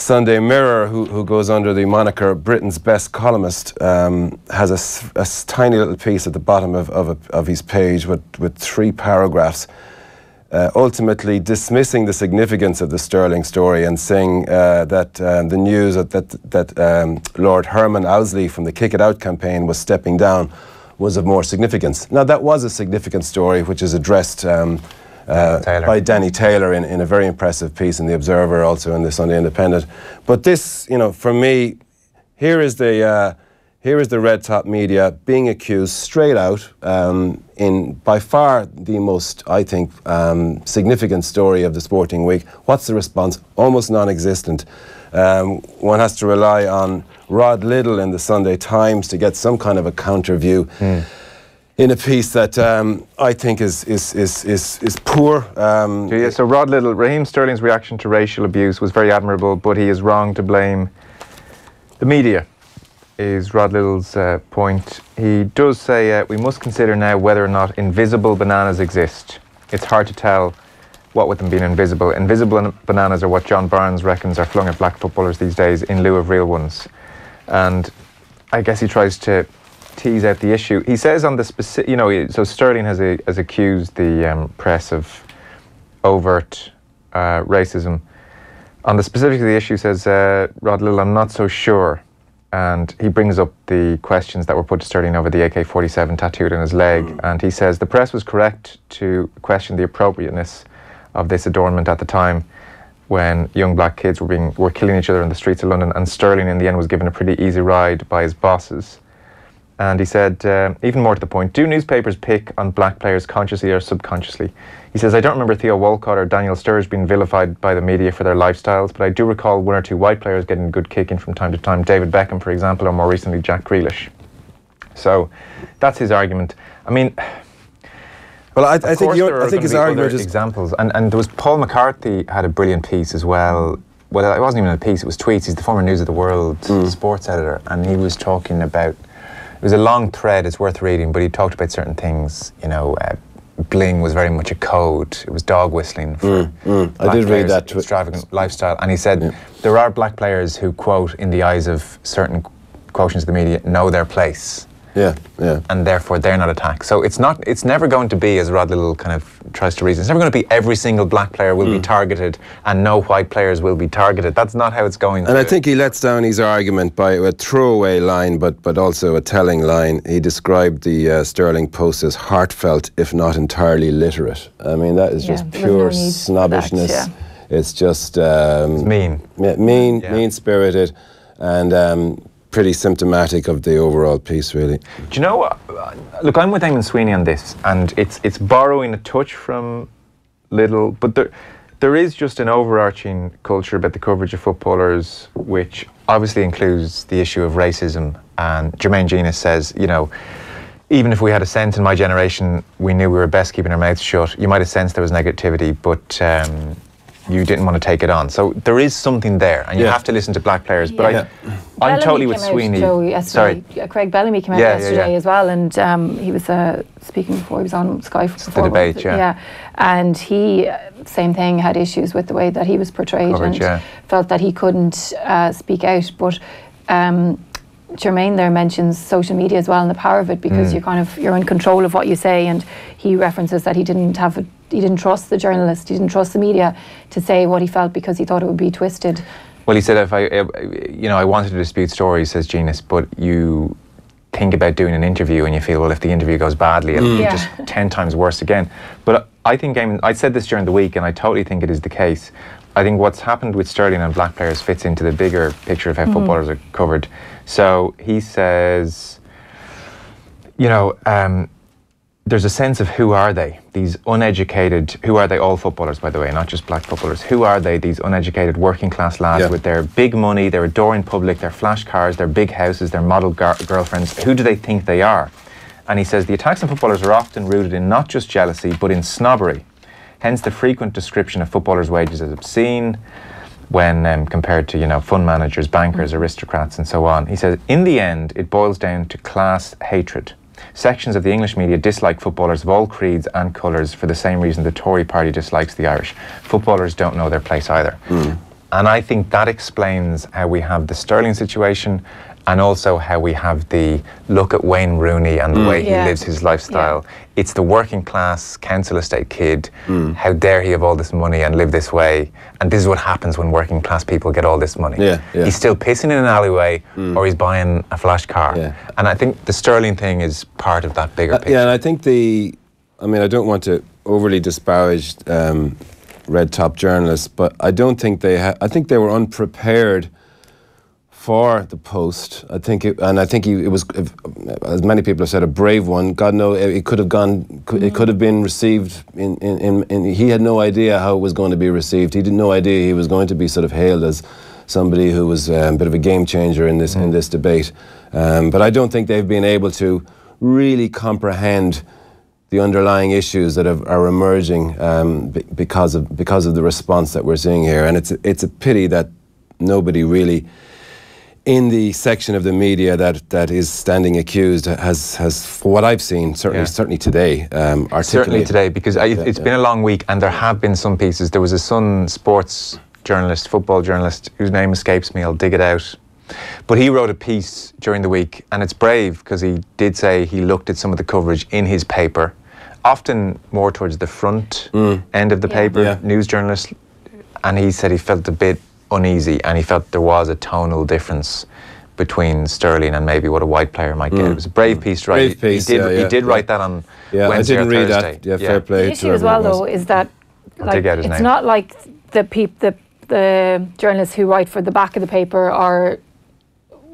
Sunday Mirror, who, who goes under the moniker Britain's best columnist, um, has a, a, tiny little piece at the bottom of, of, of his page with, with three paragraphs uh, ultimately dismissing the significance of the Sterling story and saying uh, that um, the news that, that, that um, Lord Herman Ouseley from the Kick It Out campaign was stepping down was of more significance. Now, that was a significant story which is addressed um, uh, by Danny Taylor in, in a very impressive piece in The Observer, also in the Sunday Independent. But this, you know, for me, here is the uh, here is the red top media being accused straight out um, in by far the most, I think, um, significant story of the sporting week. What's the response? Almost non existent. Um, one has to rely on Rod Liddle in the Sunday Times to get some kind of a counter view. Mm. In a piece that um, I think is is is is, is poor. Um, yeah, so Rod Liddle, Raheem Sterling's reaction to racial abuse was very admirable, but he is wrong to blame the media is Rod Liddle's uh, point. He does say uh, we must consider now whether or not invisible bananas exist. It's hard to tell what with them being invisible. Invisible bananas are what John Barnes reckons are flung at black footballers these days in lieu of real ones. And I guess he tries to tease out the issue. He says on the specific, you know, so Sterling has, a, has accused the um, press of overt uh, racism. On the specific of the issue, says uh, Rod Liddle, I'm not so sure and he brings up the questions that were put to Sterling over the AK 47 tattooed on his leg. Mm. And he says the press was correct to question the appropriateness of this adornment at the time when young black kids were, being, were killing each other in the streets of London. And Sterling, in the end, was given a pretty easy ride by his bosses. And he said, uh, even more to the point, do newspapers pick on black players consciously or subconsciously? He says, I don't remember Theo Walcott or Daniel Sturridge being vilified by the media for their lifestyles, but I do recall one or two white players getting a good kick in from time to time. David Beckham, for example, or more recently, Jack Grealish. So that's his argument. I mean, well, I, I think I think his argument is examples, and and there was Paul McCarthy had a brilliant piece as well. Well, it wasn't even a piece; it was tweets. He's the former News of the World mm. sports editor, and he was talking about it was a long thread. It's worth reading, but he talked about certain things. You know, uh, bling was very much a code. It was dog whistling. For mm, mm. I did read that. Extravagant lifestyle, and he said yeah. there are black players who quote in the eyes of certain quotients of the media know their place. Yeah, yeah. And therefore they're not attacked. So it's not it's never going to be, as Rod Liddle kind of tries to reason, it's never going to be every single black player will mm. be targeted and no white players will be targeted. That's not how it's going. And I think he lets down his argument by a throwaway line, but but also a telling line. He described the uh, Sterling Post as heartfelt, if not entirely literate. I mean, that is yeah, just pure no snobbishness. That, yeah. It's just um, it's mean, mean, yeah. mean spirited, and um, pretty symptomatic of the overall piece, really. Do you know what? Look, I'm with Eamonn Sweeney on this, and it's it's borrowing a touch from Liddle, but there there is just an overarching culture about the coverage of footballers, which obviously includes the issue of racism. And Jermaine Jenas says, you know, even if we had a sense in my generation, we knew we were best keeping our mouths shut. You might have sensed there was negativity, but um, you didn't want to take it on. So there is something there, and you Yeah. have to listen to black players. But Yeah. I, I'm totally with came Sweeney. Joe. Sorry, Uh, Craig Bellamy came out Yeah, yeah, yesterday yeah. as well, and um, he was uh, speaking before he was on Sky for the debate, yeah. yeah, and he uh, same thing had issues with the way that he was portrayed Coverage, and yeah. felt that he couldn't uh, speak out, but. Um, Jermaine there mentions social media as well and the power of it Mm. because you're kind of you're in control of what you say and he references that he didn't have a, he didn't trust the journalist he didn't trust the media to say what he felt because he thought it would be twisted Well, he said if I, you know, I wanted to dispute stories, says Jenas, but you think about doing an interview and you feel, well, if the interview goes badly, it'll be Yeah. just ten times worse again. But I think Eamonn, I said this during the week, and I totally think it is the case. I think what's happened with Sterling and black players fits into the bigger picture of how footballers are covered. So he says, you know, um, there's a sense of who are they? These uneducated, who are they? All footballers, by the way, not just black footballers. Who are they? These uneducated working class lads Yeah. with their big money, their adoring public, their flash cars, their big houses, their model gar- girlfriends. Who do they think they are? And he says the attacks on footballers are often rooted in not just jealousy, but in snobbery. Hence the frequent description of footballers' wages as obscene when um, compared to, you know, fund managers, bankers, aristocrats, and so on. He says, in the end, it boils down to class hatred. Sections of the English media dislike footballers of all creeds and colours for the same reason the Tory party dislikes the Irish. Footballers don't know their place either. Hmm. And I think that explains how we have the Sterling situation and also how we have the look at Wayne Rooney and the way he Yeah. lives his lifestyle. It's the working class council estate kid. How dare he have all this money and live this way? And this is what happens when working class people get all this money. Yeah, yeah. He's still pissing in an alleyway or he's buying a flash car. Yeah. And I think the Sterling thing is part of that bigger Uh, picture. yeah, and I think the, I mean, I don't want to overly disparage um, red top journalists, but I don't think they, ha- I think they were unprepared for the post. I think, it, and I think he, it was, if, as many people have said, a brave one. God knows it could have gone, could, it could have been received. In, in, in, in, he had no idea how it was going to be received. He had no idea he was going to be sort of hailed as somebody who was um, a bit of a game changer in this in this debate. Um, but I don't think they've been able to really comprehend the underlying issues that have, are emerging um, be- because of because of the response that we're seeing here, and it's it's a pity that nobody really in the section of the media that, that is standing accused has has for what I've seen certainly Yeah. certainly today um, Certainly today, because I, Yeah, it's yeah. been a long week and there have been some pieces. There was a Sun sports journalist, football journalist, whose name escapes me. I'll dig it out. But he wrote a piece during the week, and it's brave because he did say he looked at some of the coverage in his paper, often more towards the front end of the Yeah. paper, Mm. Yeah. news journalist, and he said he felt a bit uneasy and he felt there was a tonal difference between Sterling and maybe what a white player might get. It was a brave piece, right? Mm. Brave piece, he did, yeah, he did write that on Yeah, Wednesday I didn't or read Thursday. that. Yeah, fair play. The to issue as well, whoever it was. though, is that like, dig out his it's name. not like the peop- the the journalists who write for the back of the paper are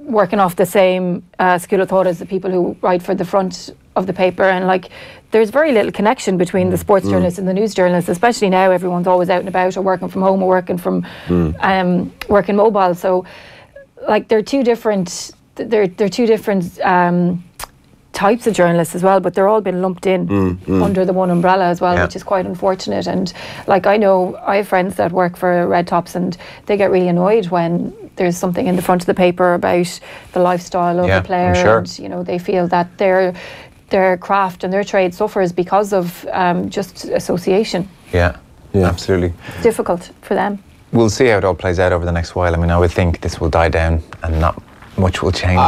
working off the same uh, school of thought as the people who write for the front of the paper, and like there's very little connection between Mm. the sports journalists and the news journalists, especially now. Everyone's always out and about, or working from home, or working from Mm. um, working mobile. So, like they're two different. They're they're two different. Um, types of journalists as well, but they're all been lumped in under the one umbrella as well, Yeah. which is quite unfortunate. And like I know, I have friends that work for Red Tops, and they get really annoyed when there's something in the front of the paper about the lifestyle of Yeah, the player, sure. and you know they feel that their their craft and their trade suffers because of um, just association. Yeah, Yeah. absolutely. It's difficult for them. We'll see how it all plays out over the next while. I mean, I would think this will die down and not much will change.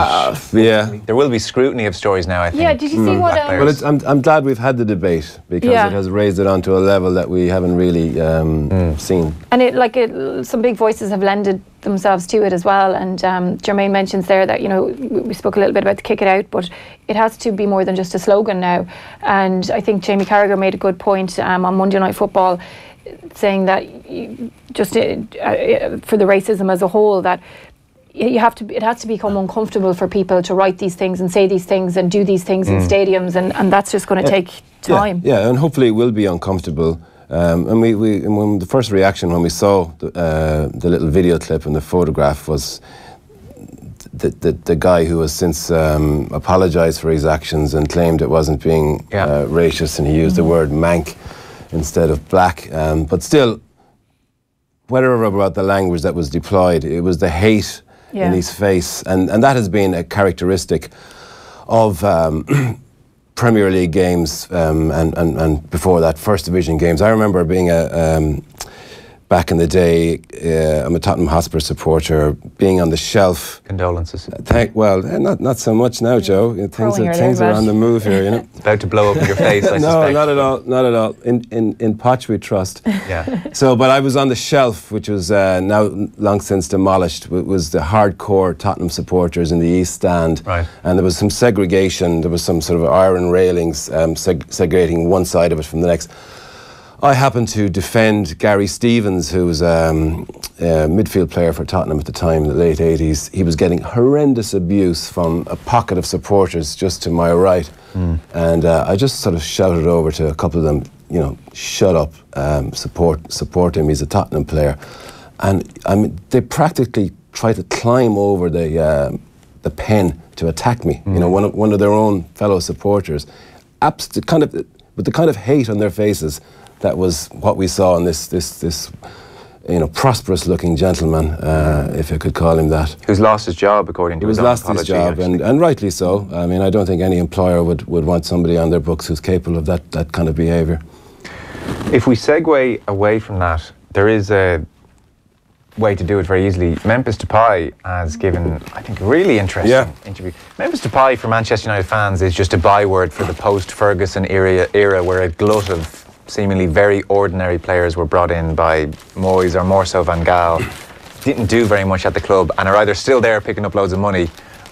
yeah. there will be scrutiny of stories now, I think. Yeah, did you see from what, um. Well, it's, I'm, I'm glad we've had the debate because Yeah. it has raised it onto a level that we haven't really um, seen. And it like it, some big voices have lended themselves to it as well. And um, Jermaine mentions there that you know we, we spoke a little bit about the kick it out, but it has to be more than just a slogan now. And I think Jamie Carragher made a good point um, on Monday Night Football, saying that just uh, uh, for the racism as a whole that. You have to it has to become uncomfortable for people to write these things and say these things and do these things in stadiums and, and that's just going to take time Yeah, yeah, and hopefully it will be uncomfortable. Um, and we, we and when the first reaction when we saw the, uh, the little video clip and the photograph was the, the, the guy who has since um, apologised for his actions and claimed it wasn't being Yeah. uh, racist and he used the word mank instead of black. Um, but still, whatever about the language that was deployed, it was the hate Yeah. in his face, and, and that has been a characteristic of um, Premier League games um, and, and, and before that, First Division games. I remember being a. Um, Back in the day, uh, I'm a Tottenham Hotspur supporter. Being on the shelf, Condolences. thank well, eh, not not so much now, Joe. Things are, things are on the move here, you know. It's about to blow up in your face, I no, suspect. not at all, not at all. In in in Potch we trust. Yeah. So, but I was on the shelf, which was uh, now long since demolished. It was the hardcore Tottenham supporters in the East Stand, Right. and there was some segregation. There was some sort of iron railings um, seg- segregating one side of it from the next. I happened to defend Gary Stevens, who was um, a midfield player for Tottenham at the time, in the late 80s. He was getting horrendous abuse from a pocket of supporters just to my right. And uh, I just sort of shouted over to a couple of them, you know, shut up, um, support, support him, he's a Tottenham player. And I mean, they practically tried to climb over the, uh, the pen to attack me, you know, one of, one of their own fellow supporters. Abs- kind of, with the kind of hate on their faces that was what we saw in this this this you know prosperous looking gentleman, uh, if you could call him that. Who's lost his job, according to He was his lost his job, actually. and, and rightly so. I mean, I don't think any employer would, would want somebody on their books who's capable of that, that kind of behaviour. If we segue away from that, there is a way to do it very easily. Memphis Depay has given, I think, a really interesting Yeah. interview. Memphis Depay for Manchester United fans is just a byword for the post-Ferguson era, era where a glut of seemingly very ordinary players were brought in by Moyes or more so Van Gaal. Didn't do very much at the club and are either still there picking up loads of money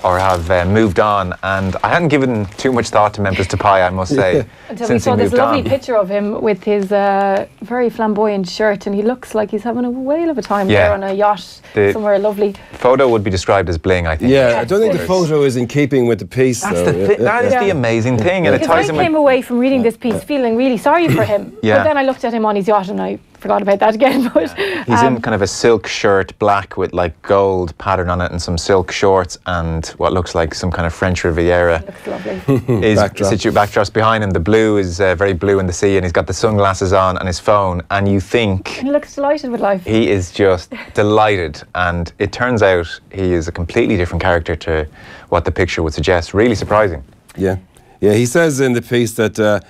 or have uh, moved on. And I hadn't given too much thought to Memphis Depay, I must say, Until we saw he this lovely on. picture of him with his uh, very flamboyant shirt, and he looks like he's having a whale of a time Yeah. there on a yacht The- somewhere lovely. Photo would be described as bling, I think. Yeah, I don't think the photo is in keeping with the piece. That's though. the thi- that is Yeah. the amazing thing, and it Because I ties in came with. away from reading this piece feeling really sorry for him. Yeah. But then I looked at him on his yacht and I forgot about that again. But He's um, in kind of a silk shirt, black with like gold pattern on it, and some silk shorts, and what looks like some kind of French Riviera. looks lovely. is Backdrop. situ- backdrops behind him. The blue is uh, very blue in the sea, and he's got the sunglasses on and his phone. And you think he looks delighted with life. he is just delighted. And it turns out he is a completely different character to what the picture would suggest. Really surprising. Yeah, yeah. He says in the piece that uh,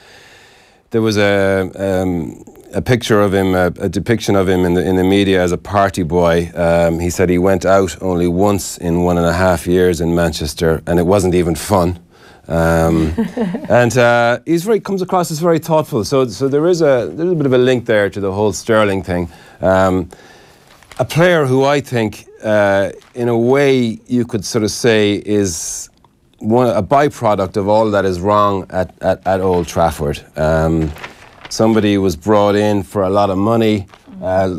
there was a um, a picture of him, a, a depiction of him in the in the media as a party boy. Um, he said he went out only once in one and a half years in Manchester, and it wasn't even fun. Um, and uh, he's very comes across as very thoughtful. So so there is a there's a bit of a link there to the whole Sterling thing. Um, a player who I think, uh, in a way, you could sort of say is one a byproduct of all that is wrong at, at, at Old Trafford. Um, somebody was brought in for a lot of money. Uh,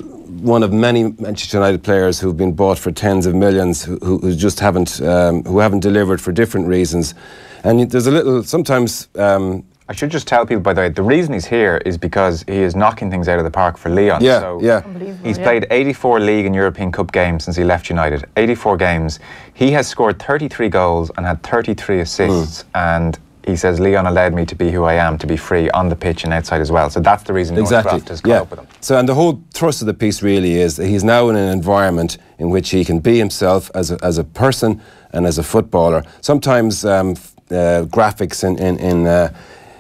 one of many Manchester United players who've been bought for tens of millions, who, who, who just haven't um, who haven't delivered for different reasons. And there's a little sometimes. Um, I should just tell people, by the way, the reason he's here is because he is knocking things out of the park for Lyon. Yeah, so yeah. Unbelievable, He's yeah. played 84 League and European Cup games since he left United. 84 games. He has scored 33 goals and had 33 assists. Hmm. And he says, Lyon allowed me to be who I am, to be free on the pitch and outside as well. So that's the reason exactly. Northcroft has yeah. up with him. So, and the whole thrust of the piece really is that he's now in an environment in which he can be himself as a, as a person and as a footballer. Sometimes um, uh, graphics in in in, uh,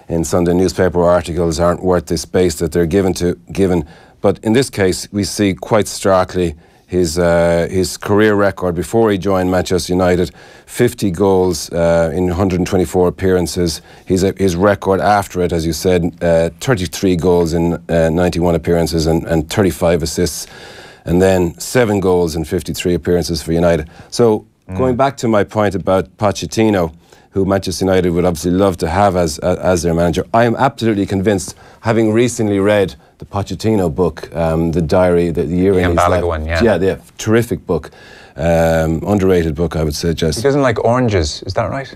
in Sunday newspaper articles aren't worth the space that they're given to given. But in this case, we see quite starkly his uh, his career record before he joined Manchester United: 50 goals uh, in 124 appearances. His his record after it, as you said, uh, 33 goals in uh, 91 appearances and, and 35 assists, and then seven goals in 53 appearances for United. So going back to my point about Pochettino, who Manchester United would obviously love to have as uh, as their manager, I am absolutely convinced, having recently read the Pochettino book, um, the diary, the, the year Ian in his life. one, yeah. yeah, yeah, terrific book, um, underrated book, I would suggest. He doesn't like oranges, is that right?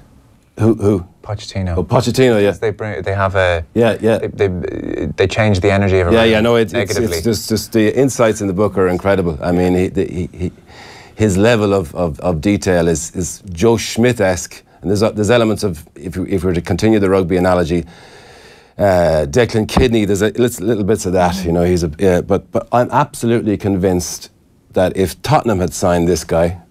Who who? Pochettino. Oh, Pochettino, yeah. They bring, they have a Yeah, yeah. They, they, they change the energy of a Yeah, yeah, no, it, it's, negatively. it's just, just the insights in the book are incredible. I mean, he, the, he, he, his level of, of, of detail is, is Joe Schmidt-esque. And there's, there's elements of, if, if we were to continue the rugby analogy, uh, Declan Kidney, there's a, little, little bits of that, you know, he's a, yeah, but, but I'm absolutely convinced that if Tottenham had signed this guy,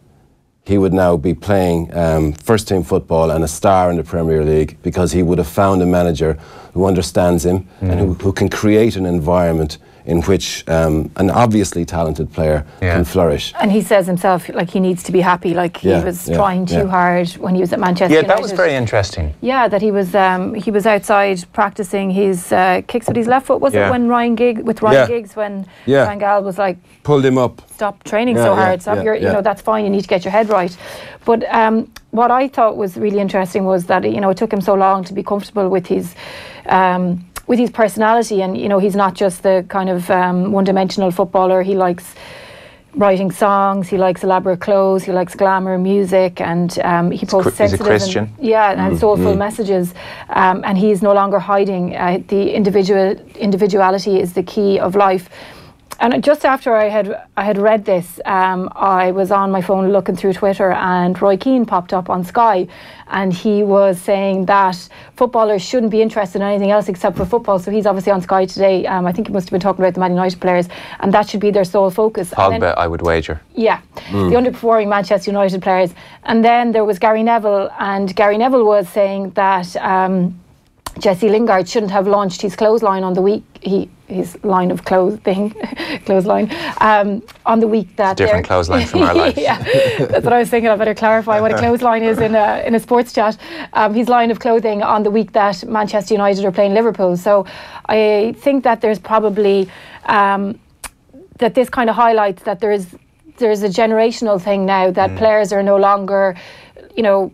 he would now be playing um, first team football and a star in the Premier League because he would have found a manager who understands him and who, Mm. who can create an environment in which um, an obviously talented player Yeah. can flourish. And he says himself, like he needs to be happy. Like Yeah, he was yeah, trying too yeah. hard when he was at Manchester yeah, United. that was very interesting. Yeah, that he was um, he was outside practicing his uh, kicks with his left foot. Was Yeah. it when Ryan Gig with Ryan Yeah. Giggs when Yeah. Van Gaal was like, Pulled him up. stop training Yeah, so yeah, hard. Stop yeah, your, you know, that's fine. You need to get your head right. But um, what I thought was really interesting was that you know it took him so long to be comfortable with his. Um, with his personality, and you know, he's not just the kind of um, one-dimensional footballer. He likes writing songs. He likes elaborate clothes. He likes glamour music, and um, he posts Chri- he's a sensitive Christian. and, yeah, and soulful messages. Um, and he's no longer hiding. Uh, the individual individuality is the key of life. And just after I had I had read this, um, I was on my phone looking through Twitter, and Roy Keane popped up on Sky, and he was saying that footballers shouldn't be interested in anything else except for football. So he's obviously on Sky today. Um, I think he must have been talking about the Man United players, and that should be their sole focus. Then- Pogba, I would wager. yeah, the underperforming Manchester United players. And then there was Gary Neville, and Gary Neville was saying that um, Jesse Lingard shouldn't have launched his clothesline on the week. He his line of clothing, clothesline, um, on the week that different they're- clothesline from our lives. yeah, that's what I was thinking. I better clarify what a clothesline is in a in a sports chat. Um, his line of clothing on the week that Manchester United are playing Liverpool. So I think that there's probably. Um, that this kind of highlights that there is there's a generational thing now Mm. that players are no longer, you know.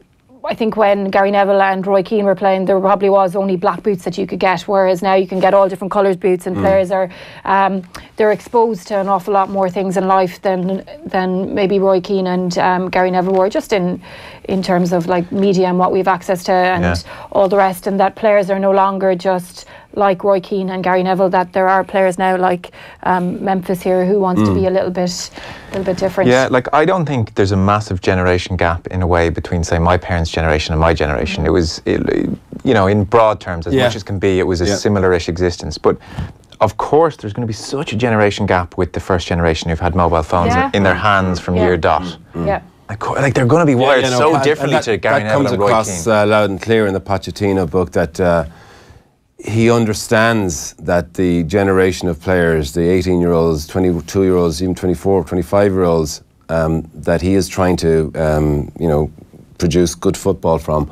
I think when Gary Neville and Roy Keane were playing, there probably was only black boots that you could get, whereas now you can get all different colours boots, Mm. and players are um, they're exposed to an awful lot more things in life than than maybe Roy Keane and um, Gary Neville were, just in in terms of like media and what we've access to and Yeah. all the rest, and that players are no longer just like Roy Keane and Gary Neville. That there are players now like um, Memphis here who wants to be a little bit, a little bit different. Mm. Yeah, like I don't think there's a massive generation gap in a way between, say, my parents' generation and my generation. It was, it, you know, in broad terms, as Yeah. much as can be, it was a Yeah. similar-ish existence. But of course, there's going to be such a generation gap with the first generation who've had mobile phones Yeah. in their hands from Yeah. year dot. yeah. Like, like they're going to be wired Yeah, no, so and- differently and to that, Gary that Neville comes and Roy across Keane. uh, loud and clear in the Pochettino book that uh, he understands that the generation of players, the 18 year olds, 22 year olds, even 24, 25 year olds, um, that he is trying to, um, you know, produce good football from,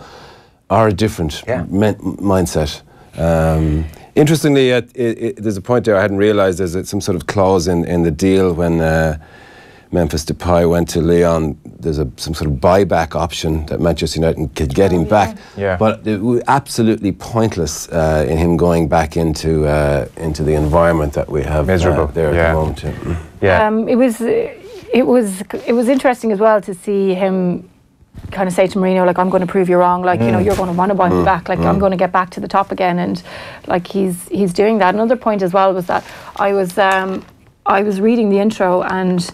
are a different Yeah. mindset. Um, interestingly, uh, it, it, there's a point there I hadn't realised. There's some sort of clause in, in the deal when uh, Memphis Depay went to Lyon. There's a some sort of buyback option that Manchester United could get him back. Yeah. But it was absolutely pointless uh, in him going back into uh, into the environment that we have uh, Miserable, there at yeah. the moment. yeah. yeah. Um, it was, it was, it was interesting as well to see him kind of say to Mourinho, like, I'm going to prove you wrong. Like, you know, you're going to want to buy me back. Like, I'm going to get back to the top again. And like, he's he's doing that. Another point as well was that I was. Um, I was reading the intro and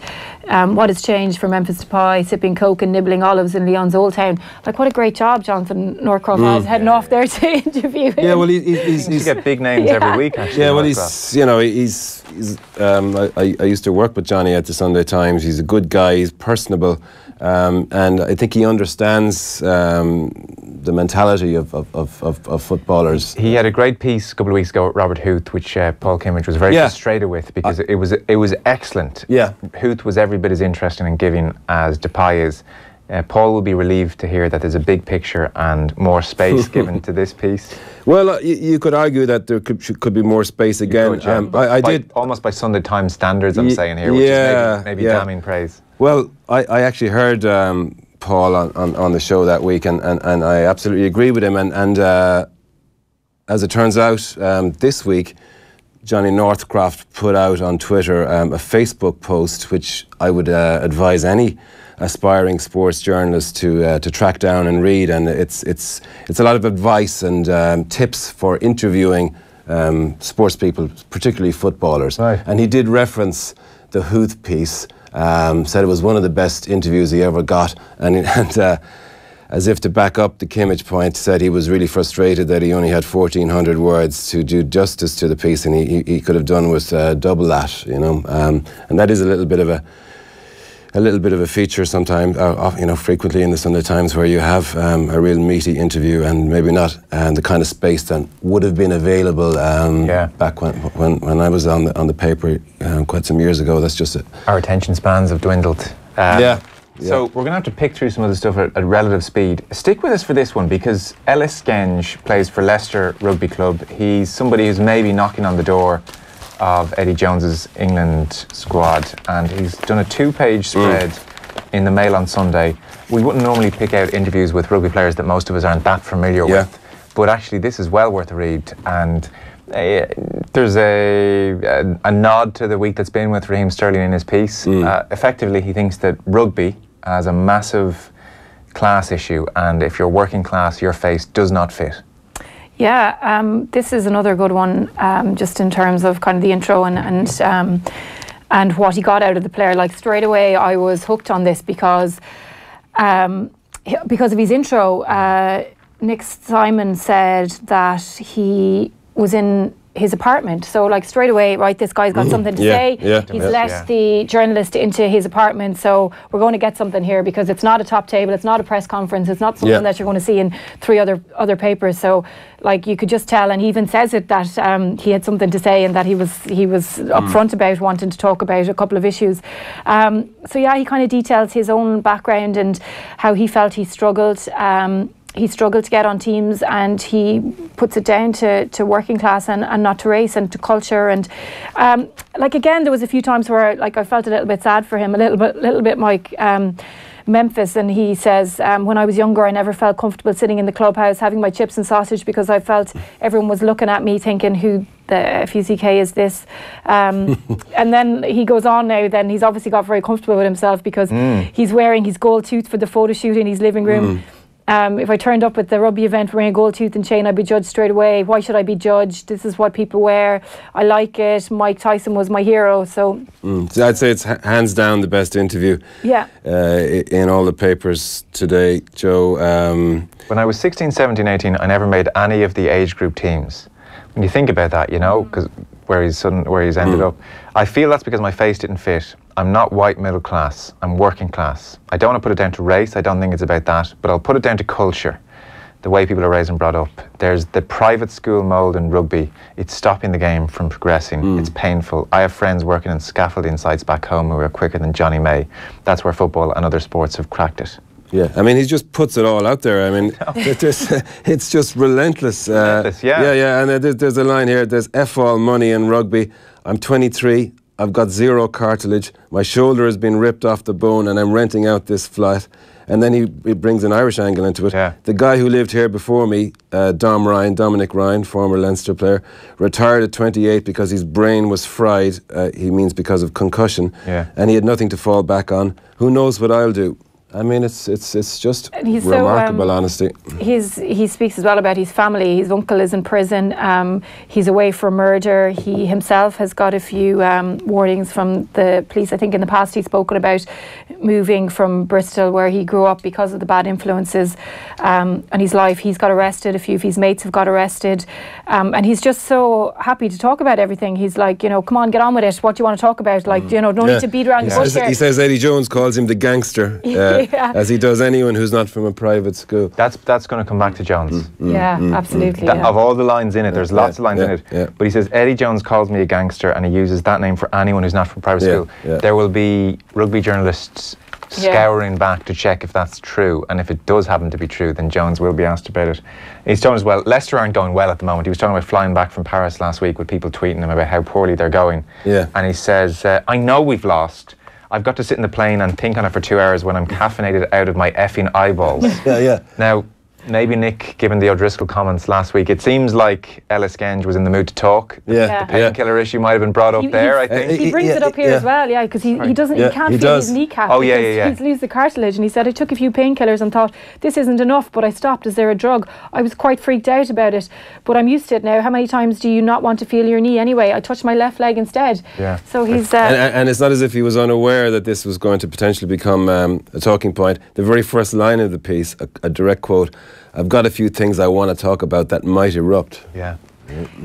um, what has changed for Memphis Depay, sipping coke and nibbling olives in Lyon's Old Town. Like, what a great job Jonathan Northcroft has heading off there to interview him. Yeah, well, he, he- he's, you he's get big names Yeah. every week, actually. Yeah, well, Northcroft. he's you know he's, he's um, I, I I used to work with Johnny at the Sunday Times. He's a good guy. He's personable, um, and I think he understands um, the mentality of of, of, of footballers. He had a great piece a couple of weeks ago with Robert Huth, which uh, Paul Kimmage was very Yeah. frustrated with because it was it was excellent. Yeah. Huth was every bit as interesting and giving as Depay is. Uh, Paul will be relieved to hear that there's a big picture and more space given to this piece. Well, uh, you, you could argue that there could could be more space again. Good, yeah. Um, I, I By- did. almost by Sunday Times standards. I'm Ye- saying here, which yeah, is maybe, maybe yeah. damning praise. Well, I, I actually heard um, Paul on, on, on the show that week, and, and, and I absolutely agree with him. And, and uh, as it turns out, um, this week, Johnny Northcroft put out on Twitter um, a Facebook post, which I would uh, advise any aspiring sports journalists to uh, to track down and read. And it's it's it's a lot of advice and um, tips for interviewing um, sports people, particularly footballers. Right. And he did reference the Huth piece. Um, said it was one of the best interviews he ever got, and, and uh, as if to back up the Kimmage point, said he was really frustrated that he only had 1,400 words to do justice to the piece, and he, he, he could have done with uh, double that, you know. Um, and that is a little bit of a a little bit of a feature sometimes, uh, you know, frequently in the Sunday Times where you have um, a real meaty interview and maybe not and the kind of space that would have been available um, Yeah. back when, when when I was on the on the paper um, quite some years ago. That's just it. Our attention spans have dwindled. Um, Yeah, So we're going to have to pick through some of the stuff at, at relative speed. Stick with us for this one because Ellis Genge plays for Leicester Rugby Club. He's somebody who's maybe knocking on the door of Eddie Jones's England squad, and he's done a two-page spread in the Mail on Sunday. We wouldn't normally pick out interviews with rugby players that most of us aren't that familiar Yeah. with, but actually this is well worth a read and. Uh, there's a, a a nod to the week that's been with Raheem Sterling in his piece. Uh, effectively, he thinks that rugby has a massive class issue, and if you're working class, your face does not fit. Yeah, um, this is another good one, um, just in terms of kind of the intro and and um, and what he got out of the player. Like straight away, I was hooked on this because um, because of his intro. Uh, Nik Simon said that he was in his apartment. So like straight away, right, this guy's got something to. Yeah, say. yeah, He's yeah. let Yeah. the journalist into his apartment. So we're going to get something here because it's not a top table, it's not a press conference, it's not something Yeah. that you're going to see in three other other papers. So like you could just tell, and he even says it that um, he had something to say and that he was he was upfront about wanting to talk about a couple of issues. Um, so yeah, he kind of details his own background and how he felt he struggled. Um, he struggled to get on teams and he puts it down to, to working class and, and not to race and to culture. And um, like again there was a few times where like I felt a little bit sad for him a little bit little bit like um, Memphis. And he says um, when I was younger I never felt comfortable sitting in the clubhouse having my chips and sausage because I felt everyone was looking at me thinking who the FUCK is this um, and then he goes on now then he's obviously got very comfortable with himself because he's wearing his gold tooth for the photo shoot in his living room um, if I turned up at the rugby event wearing a gold tooth and chain, I'd be judged straight away. Why should I be judged? This is what people wear. I like it. Mike Tyson was my hero. So, Mm. So I'd say it's hands down the best interview yeah. uh, in all the papers today, Joe. Um, When I was 16, 17, 18, I never made any of the age group teams. When you think about that, you know, because where he's sudden, where he's ended up, I feel that's because my face didn't fit. I'm not white middle class. I'm working class. I don't want to put it down to race. I don't think it's about that, but I'll put it down to culture, the way people are raised and brought up. There's the private school mold in rugby. It's stopping the game from progressing. It's painful. I have friends working in scaffolding sites back home who are quicker than Jonny May. That's where football and other sports have cracked it. Yeah, I mean, he just puts it all out there. I mean, it- it's just relentless. Uh, Relentless, yeah. Yeah, yeah. And uh, there's, there's a line here there's F all money in rugby. I'm 23. I've got zero cartilage. My shoulder has been ripped off the bone, and I'm renting out this flat. And then he, he brings an Irish angle into it. Yeah. The guy who lived here before me, uh, Dom Ryan, Dominic Ryan, former Leinster player, retired at 28 because his brain was fried. Uh, he means because of concussion. Yeah. And he had nothing to fall back on. Who knows what I'll do? I mean, it's it's it's just And he's so, remarkable um, honesty. He's, he speaks as well about his family. His uncle is in prison. Um, he's away for murder. He himself has got a few um, warnings from the police. I think in the past he's spoken about moving from Bristol, where he grew up, because of the bad influences um, in his life. He's got arrested. A few of his mates have got arrested. Um, and he's just so happy to talk about everything. He's like, you know, come on, get on with it. What do you want to talk about? Like, you know, no need to beat around he the bush says, he says Eddie Jones calls him the gangster, uh, Yeah. as he does anyone who's not from a private school. That's that's going to come back to Jones. Mm, mm, yeah, mm, absolutely. That- yeah. Of all the lines in it, there's lots of lines in it. yeah. But he says Eddie Jones calls me a gangster, and he uses that name for anyone who's not from private Yeah, school. yeah. There will be rugby journalists Yeah. scouring back to check if that's true, and if it does happen to be true, then Jones will be asked about it. He's told as well. Leicester aren't going well at the moment. He was talking about flying back from Paris last week with people tweeting him about how poorly they're going. Yeah. And he says, uh, "I know we've lost." I've got to sit in the plane and think on it for two hours when I'm caffeinated out of my effing eyeballs. Yeah, yeah. Now, maybe Nick, given the O'Driscoll comments last week, it seems like Ellis Genge was in the mood to talk. Yeah, Yeah. yeah. Painkiller issue might have been brought up He- there, I he- think. Uh, He brings Yeah, it up here yeah. as well, yeah, because he, he doesn't, Yeah, he can't he feel does. his kneecap. Oh, yeah, yeah, yeah. He's lose the cartilage, and he said I took a few painkillers and thought this isn't enough, but I stopped. Is there a drug? I was quite freaked out about it, but I'm used to it now. How many times do you not want to feel your knee anyway? I touched my left leg instead. Yeah. So he's. And, Uh, and and it's not as if he was unaware that this was going to potentially become um, a talking point. The very first line of the piece, a, a direct quote, I've got a few things I want to talk about that might erupt. Yeah.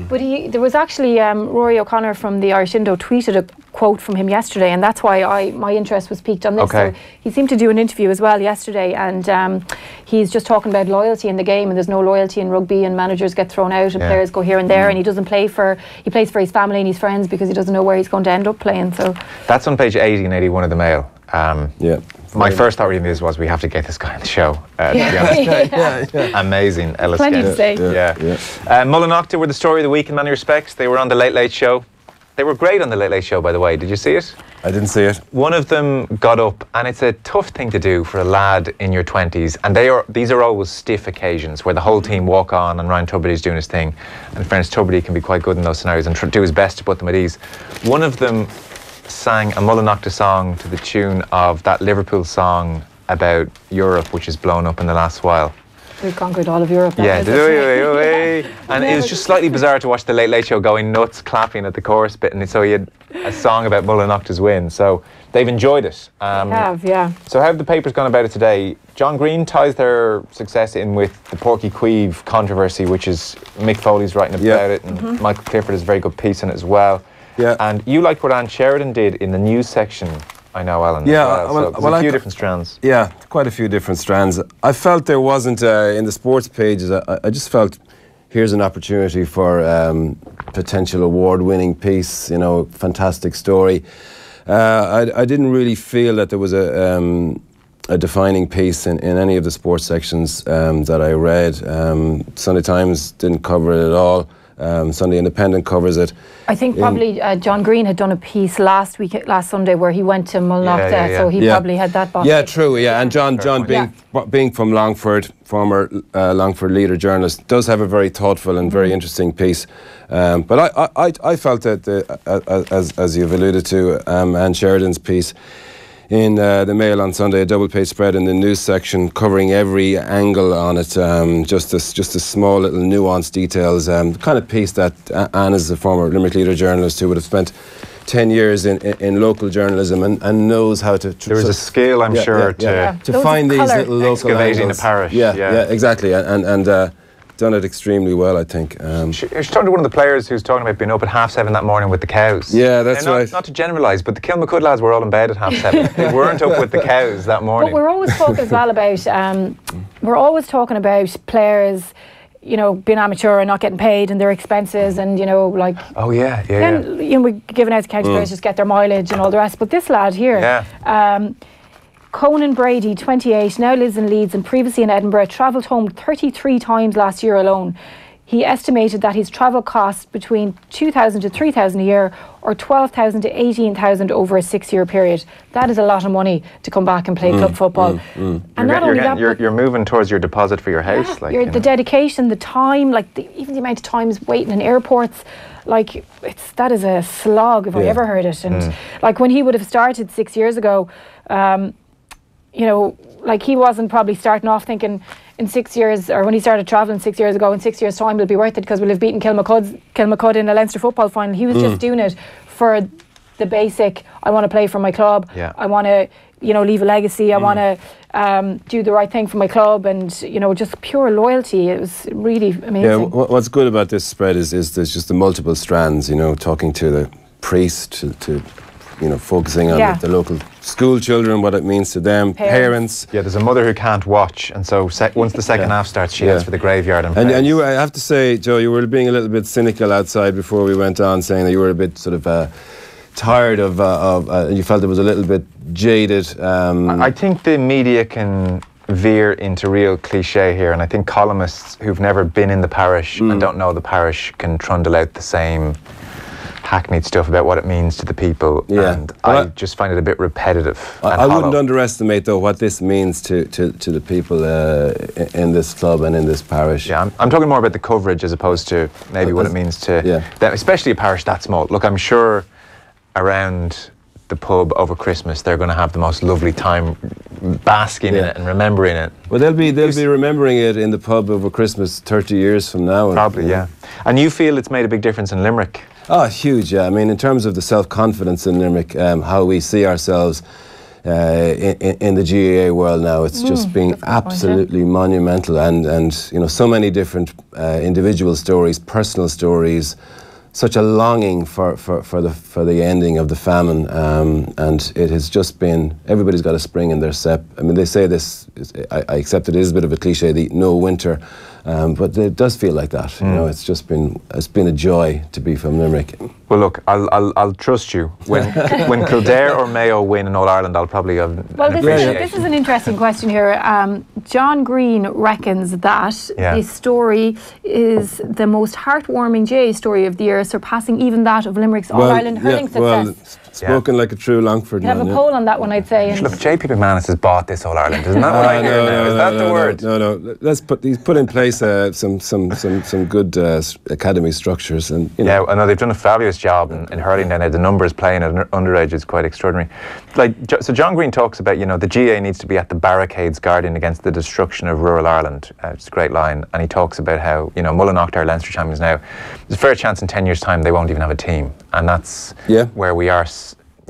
But he, there was actually um, Ruaidhri O'Connor from the Irish Indo tweeted a quote from him yesterday, and that's why I my interest was piqued on this. Okay. So he seemed to do an interview as well yesterday, and um, he's just talking about loyalty in the game, and there's no loyalty in rugby, and managers get thrown out, and Yeah. players go here and there, and he doesn't play for he plays for his family and his friends because he doesn't know where he's going to end up playing. So That's on page 80 and 81 of the Mail. Um, Yeah. my first thought reading this was we have to get this guy on the show. Uh, to be yeah, yeah. Amazing, Ellis Plenty to Genge. say. Yeah. Yeah, Uh, Mullinalaghta were the story of the week in many respects. They were on the Late Late Show. They were great on the Late Late Show, by the way. Did you see it? I didn't see it. One of them got up, and it's a tough thing to do for a lad in your twenties. And they are these are always stiff occasions where the whole team walk on, and Ryan Tubridy's doing his thing. And in fairness, Tubridy can be quite good in those scenarios and tr- do his best to put them at ease. One of them sang a Mullinalaghta song to the tune of that Liverpool song about Europe, which has blown up in the last while. we've conquered all of Europe. now, Yeah, isn't do it? it, and it was just slightly bizarre to watch the Late Late Show going nuts, clapping at the chorus bit, and so he had a song about Mullinalaghta's win. So they've enjoyed it. Um, have yeah. So how have the papers gone about it today? John Greene ties their success in with the Páirc Uí Chaoimh controversy, which is Mick Foley's writing about Yeah. it, and Michael Clifford has a very good piece in it as well. Yeah. And you liked what Anne Sheridan did in the news section, I know, Alan. Yeah, well. well- so well, a I few c- different strands. Yeah, quite a few different strands. I felt there wasn't uh, in the sports pages. I, I just felt here's an opportunity for um, potential award-winning piece. You know, fantastic story. Uh, I, I didn't really feel that there was a. Um, a defining piece in, in any of the sports sections um, that I read. Um, Sunday Times didn't cover it at all. Um, Sunday Independent covers it. I think in- probably uh, John Greene had done a piece last week, last Sunday, where he went to Mullinalaghta, Yeah, yeah, so he Yeah. probably had that. bought Yeah, true. Yeah, and John, John being b- being from Longford, former uh, Longford leader journalist, does have a very thoughtful and very interesting piece. Um, but I, I, I- I felt that the, uh, uh, as as you've alluded to, um, Anne Sheridan's piece in uh, the Mail on Sunday, a double page spread in the news section covering every angle on it, um, just this, just the small little nuanced details, um, the kind of piece that uh, Anne is a former Limerick leader journalist who would have spent 10 years in, in, in local journalism and, and knows how to... tr- There was a skill, I'm yeah, sure, yeah, to yeah. Yeah. to find these colour. little local Excavating a angles. parish, Yeah, yeah. yeah, exactly, and and, and uh, done it extremely well, I think. Um, She, she's talking to one of the players who's talking about being up at half seven that morning with the cows. Yeah, that's Now, not, right. Not to generalise, but the Kilmacud lads were all in bed at half seven. they weren't up with the cows that morning. But we're always talking as well about um, we're always talking about players, you know, being amateur and not getting paid and their expenses and you know like. oh yeah, yeah, yeah. You know we're giving out to county players just get their mileage and all the rest. But this lad here, Yeah. um, Conan Brady, 28, now lives in Leeds and previously in Edinburgh, travelled home 33 times last year alone. He estimated that his travel costs between 2,000 to 3,000 a year or 12,000 to 18,000 over a six year period. That is a lot of money to come back and play club football. And You're, not get- you're, only getting- that, you're, you're moving towards your deposit for your house, yeah, like your- you the know. dedication, the time, like the, even the amount of times waiting in airports, like it's that is a slog if I ever heard it. And Mm. like when he would have started six years ago, um, you know, like he wasn't probably starting off thinking in six years, or when he started travelling six years ago, in six years' time it'll be worth it because we'll have beaten Kilmacud, Kilmacud in a Leinster football final. He was Mm. just doing it for the basic. I want to play for my club. Yeah. I want to, you know, leave a legacy. Mm. I want to um, do the right thing for my club, and you know, just pure loyalty. It was really amazing. Yeah, wh- what's good about this spread is, is there's just the multiple strands, you know, talking to the priest, to, to you know, focusing on Yeah. the, the local school children, what it means to them, Parents. parents. Yeah, there's a mother who can't watch, and so sec- once the second Yeah. half starts, she Yeah. heads for the graveyard and, And, and you, I have to say, Joe, you were being a little bit cynical outside before we went on, saying that you were a bit sort of uh, tired of, uh, of uh, you felt it was a little bit jaded. Um, I think the media can veer into real cliche here, and I think columnists who've never been in the parish Mm. and don't know the parish can trundle out the same hackneyed stuff about what it means to the people. Yeah. And Well, I just find it a bit repetitive. I, and I wouldn't underestimate though what this means to, to, to the people uh, in this club and in this parish. Yeah, I'm, I'm talking more about the coverage as opposed to maybe what it means to Yeah. them, especially a parish that small. Look, I'm sure around the pub over Christmas they're going to have the most lovely time basking in it and remembering it. Well, they'll be they'll be remembering it in the pub over Christmas 30 years from now. Probably, yeah. And you feel it's made a big difference in Limerick? Oh, huge! Yeah, I mean, in terms of the self-confidence in Limerick, um, how we see ourselves uh, in, in the GAA world now, it's just being good point, yeah. absolutely monumental, and and you know, so many different uh, individual stories, personal stories. Such a longing for, for, for the for the ending of the famine, um, and it has just been everybody's got a spring in their step. I mean, they say this. I, I accept it is a bit of a cliche, the no winter, um, but it does feel like that. You know, it's just been it's been a joy to be from Limerick. Well, look, I'll, I'll, I'll trust you. When, when Kildare or Mayo win in All Ireland, I'll probably have Well, an this is, this is an interesting question here. Um, John Greene reckons that Yeah. this story is the most heartwarming GAA story of the year, surpassing even that of Limerick's All Ireland hurling yeah, well, success. S- spoken like a true Longford you have a man. yeah. poll on that one, I'd say. and- Look, JP McManus has bought this All Ireland. Isn't that what I hear now? Is that the no, word? No, no. Let's put he's put in place uh, some some some some good uh, academy structures, and you Yeah, I know they've done a fabulous job in, in hurling down there. The numbers playing at underage is quite extraordinary. Like, so John Greene talks about, you know, the GAA needs to be at the barricades guarding against the destruction of rural Ireland. Uh, it's a great line. And he talks about how, you know, Mullinalaghta are Leinster champions now. There's a fair chance in 10 years' time they won't even have a team. And that's Yeah. where we are.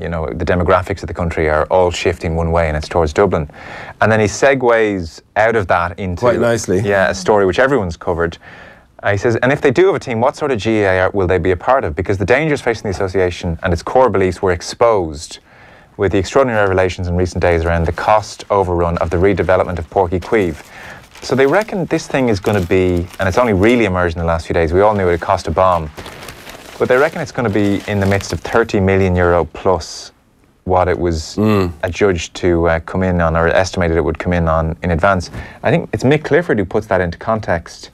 You know, the demographics of the country are all shifting one way, and it's towards Dublin. And then he segues out of that into Quite nicely. yeah, a story which everyone's covered. Uh, he says, and if they do have a team, what sort of GAA will they be a part of? Because the dangers facing the association and its core beliefs were exposed with the extraordinary revelations in recent days around the cost overrun of the redevelopment of Páirc Uí Chaoimh. So they reckon this thing is going to be, and it's only really emerged in the last few days. We all knew it would cost a bomb, but they reckon it's going to be in the midst of 30 million euro plus what it was adjudged to uh, come in on, or estimated it would come in on in advance. I think it's Mick Clifford who puts that into context.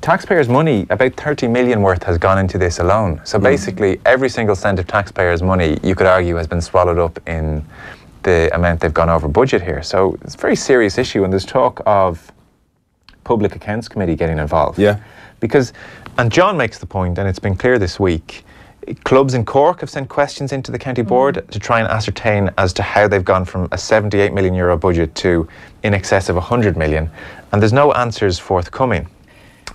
Taxpayers' money, about 30 million worth, has gone into this alone. So basically, every single cent of taxpayers' money, you could argue, has been swallowed up in the amount they've gone over budget here. So it's a very serious issue, and there's talk of Public Accounts Committee getting involved. Yeah. Because, and John makes the point, and it's been clear this week, clubs in Cork have sent questions into the county board to try and ascertain as to how they've gone from a 78 million euro budget to in excess of 100 million, and there's no answers forthcoming.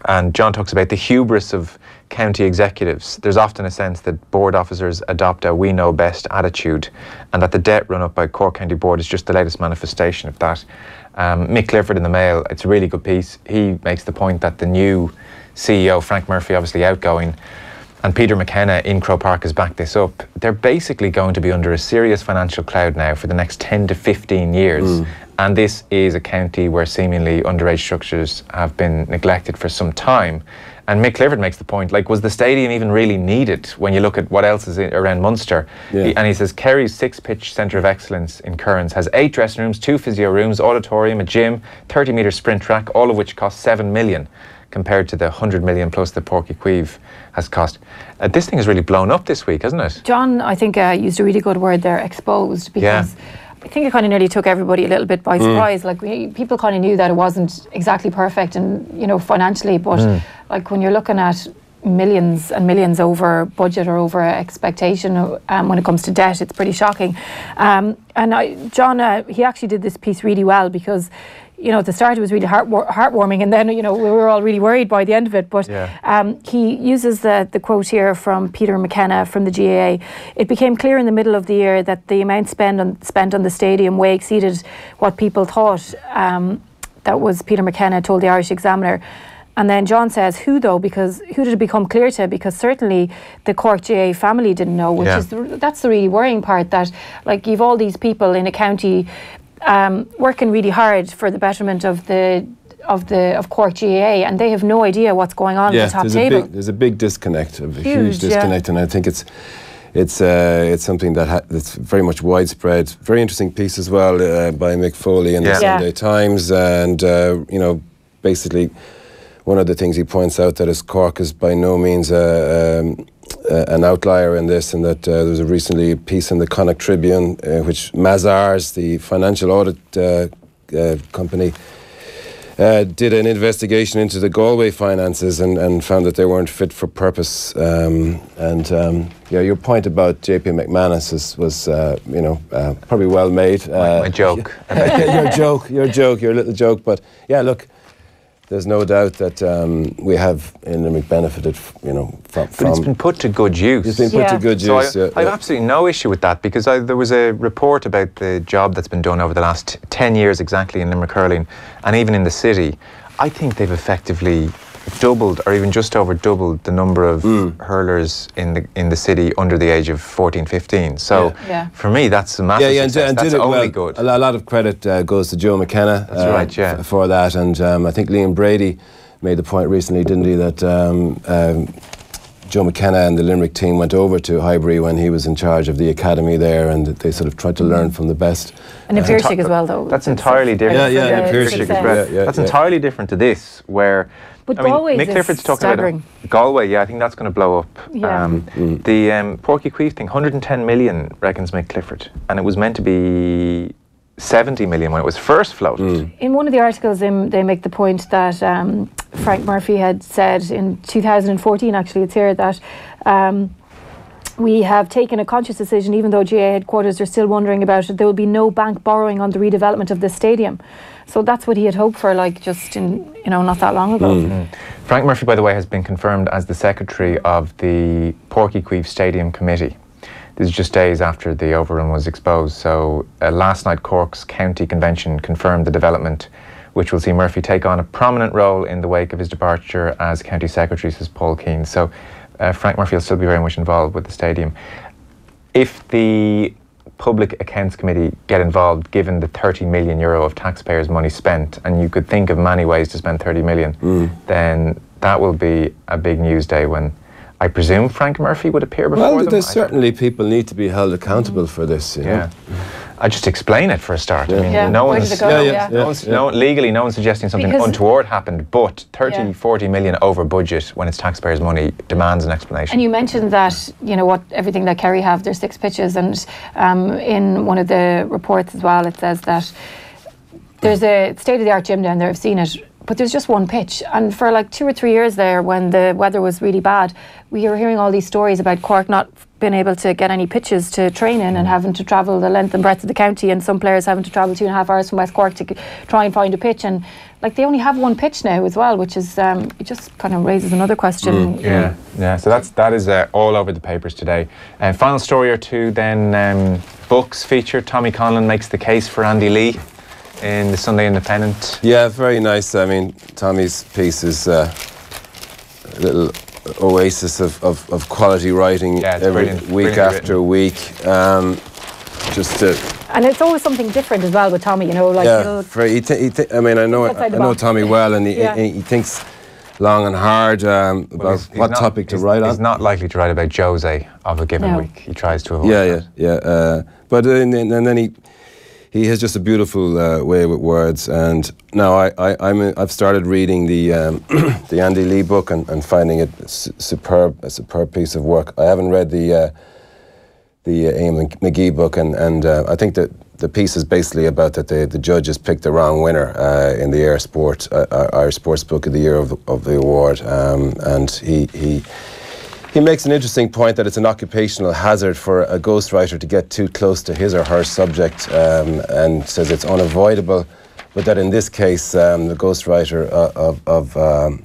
And John talks about the hubris of county executives. There's often a sense that board officers adopt a we know best attitude, and that the debt run up by Cork County Board is just the latest manifestation of that. Um, Mick Clifford in the Mail, it's a really good piece. He makes the point that the new CEO, Frank Murphy, obviously outgoing, and Peter McKenna in Croke Park has backed this up. They're basically going to be under a serious financial cloud now for the next 10 to 15 years. Mm. And this is a county where seemingly underage structures have been neglected for some time. And Mick Clifford makes the point like, was the stadium even really needed when you look at what else is around Munster? Yeah. He- and he says Kerry's six pitch centre of excellence in Currans has eight dressing rooms, two physio rooms, auditorium, a gym, 30 metre sprint track, all of which cost 7 million compared to the 100 million plus that Páirc Uí Chaoimh has cost. Uh, this thing has really blown up this week, hasn't it? John, I think, uh, used a really good word there, exposed, Yeah. because I think it kind of nearly took everybody a little bit by surprise. Like we, people kind of knew that it wasn't exactly perfect, and you know, financially, but like when you're looking at millions and millions over budget or over expectation um, when it comes to debt, it's pretty shocking. Um, and I, John, uh, he actually did this piece really well because. You know, at the start it was really heart heartwarming, and then you know we were all really worried by the end of it. But Yeah. um, he uses the, the quote here from Peter McKenna from the GAA. It became clear in the middle of the year that the amount spent on, spent on the stadium way exceeded what people thought. Um, that was Peter McKenna told the Irish Examiner. And then John says, who though? Because who did it become clear to? Because certainly the Cork GAA family didn't know, which Yeah. is the, that's the really worrying part. That like you've all these people in a county um, working really hard for the betterment of the of the of Cork GAA, and they have no idea what's going on at the top there's table. a big there's a big disconnect, a huge, Huge, yeah. disconnect, and I think it's it's uh, it's something that ha- that's very much widespread. Very interesting piece as well uh, by Mick Foley in Yeah. the Yeah. Sunday Times, and uh, you know basically one of the things he points out that is Cork is by no means a, um, uh, an outlier in this, in that uh, there was a recently piece in the Connacht Tribune, uh, which Mazars, the financial audit uh, uh, company, uh, did an investigation into the Galway finances and, and found that they weren't fit for purpose. Um, and um, yeah, your point about JP McManus is, was, uh, you know, uh, probably well made. Uh, my joke. your joke, your joke, your little joke. But yeah, look, there's no doubt that um, we have in Limerick benefited, f- you know, from. But it's from- been put to good use. it's been put Yeah. to good So I, use. yeah, I have yeah. absolutely no issue with that because I, there was a report about the job that's been done over the last 10 years exactly in Limerick hurling and even in the city. I think they've effectively doubled or even just over doubled the number of Hmm. hurlers in the in the city under the age of 14, 15. So Yeah. Yeah. for me, that's a massive Yeah, yeah, and, success. and that's did it only well. good. A lot of credit uh, goes to Joe McKenna. That's uh, right, yeah. f- for that, and um, I think Liam Brady made the point recently, didn't he, that um, um, Joe McKenna and the Limerick team went over to Highbury when he was in charge of the academy there, and they sort of tried to learn from the best. And Na Piarsaigh as well, though. That's entirely different. Yeah, yeah, the Na Piarsaigh as success. Yeah, yeah, That's yeah. entirely different to this, where. But I mean, Galway's is Clifford's talking staggering. about Galway. Yeah, I think that's going to blow up. Yeah. Um, Mm. The um, Páirc Uí Chaoimh thing, 110 million reckons Mick Clifford, and it was meant to be 70 million when it was first floated. Mm. In one of the articles, um, they make the point that um, Frank Murphy had said in 2014, actually, it's here, that um, we have taken a conscious decision, even though GAA headquarters are still wondering about it, there will be no bank borrowing on the redevelopment of the stadium. So that's what he had hoped for, like just in, you know, not that long ago. Mm. Frank Murphy, by the way, has been confirmed as the secretary of the Páirc Uí Chaoimh Stadium Committee. This is just days after the overrun was exposed. So uh, last night, Cork's County Convention confirmed the development, which will see Murphy take on a prominent role in the wake of his departure as county secretary, says Paul Keane. So uh, Frank Murphy will still be very much involved with the stadium. If the Public Accounts Committee get involved, given the 30 million euro of taxpayers' money spent, and you could think of many ways to spend 30 million, Mm. then that will be a big news day when I presume Frank Murphy would appear before Well, them. there's certainly people need to be held accountable for this. You know? Yeah. I just explain it for a start. I mean, Yeah, no where one's, did it go? Yeah, yeah, Yeah. no one's no, legally, no one's suggesting something Because- untoward happened, but 30, Yeah. 40 million over budget when it's taxpayers' money demands an explanation. And you mentioned that you know what everything that Kerry have, there's six pitches, and um, in one of the reports as well, it says that there's a state of the art gym down there. I've seen it, but there's just one pitch. And for like two or three years there, when the weather was really bad, we were hearing all these stories about Cork not being able to get any pitches to train in and having to travel the length and breadth of the county, and some players having to travel two and a half hours from West Cork to try and find a pitch. And like they only have one pitch now as well, which is um, it just kind of raises another question. you know. Yeah, yeah. So that's that is uh, all over the papers today. And final story or two. Then um, books feature. Tommy Conlon makes the case for Andy Lee in the Sunday Independent. Yeah, very nice. I mean, Tommy's piece is uh, a little oasis of, of, of quality writing Yeah, every brilliant, week brilliantly after week. Um, just to, And it's always something different as well with Tommy, you know, like yeah, he'll- he th- he th- I mean, I know, I, Outside the know. Tommy well, and he, Yeah. he, he thinks long and hard um, Well, about he's- he's what not- topic to he's- write He's on. not likely to write about Jose of a given No. week. He tries to avoid. yeah, yeah, that. yeah. Uh, but then, and then he he has just a beautiful uh, way with words. And now I, I I'm I've started reading the um, the Andy Lee book and, and finding it su- superb a superb piece of work. I haven't read the uh, the uh, Eamonn Magee book, and and uh, I think that. The piece is basically about that the, the judges picked the wrong winner uh, in the An Post uh, uh, Irish Sports Book of the Year of, of the award, um, and he he he makes an interesting point that it's an occupational hazard for a ghostwriter to get too close to his or her subject um, and says it's unavoidable, but that in this case, um, the ghostwriter uh, of, of, um,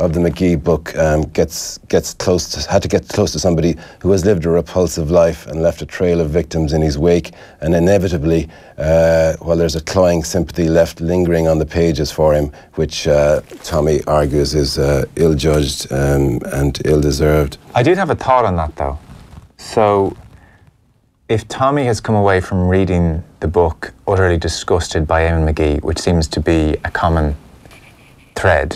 of the Magee book um, gets, gets close to, had to get close to somebody who has lived a repulsive life and left a trail of victims in his wake, and inevitably, uh, while there's a cloying sympathy left lingering on the pages for him, which uh, Tommy argues is uh, ill-judged um, and ill-deserved. I did have a thought on that though. So, if Tommy has come away from reading the book utterly disgusted by Eamonn Magee, which seems to be a common thread,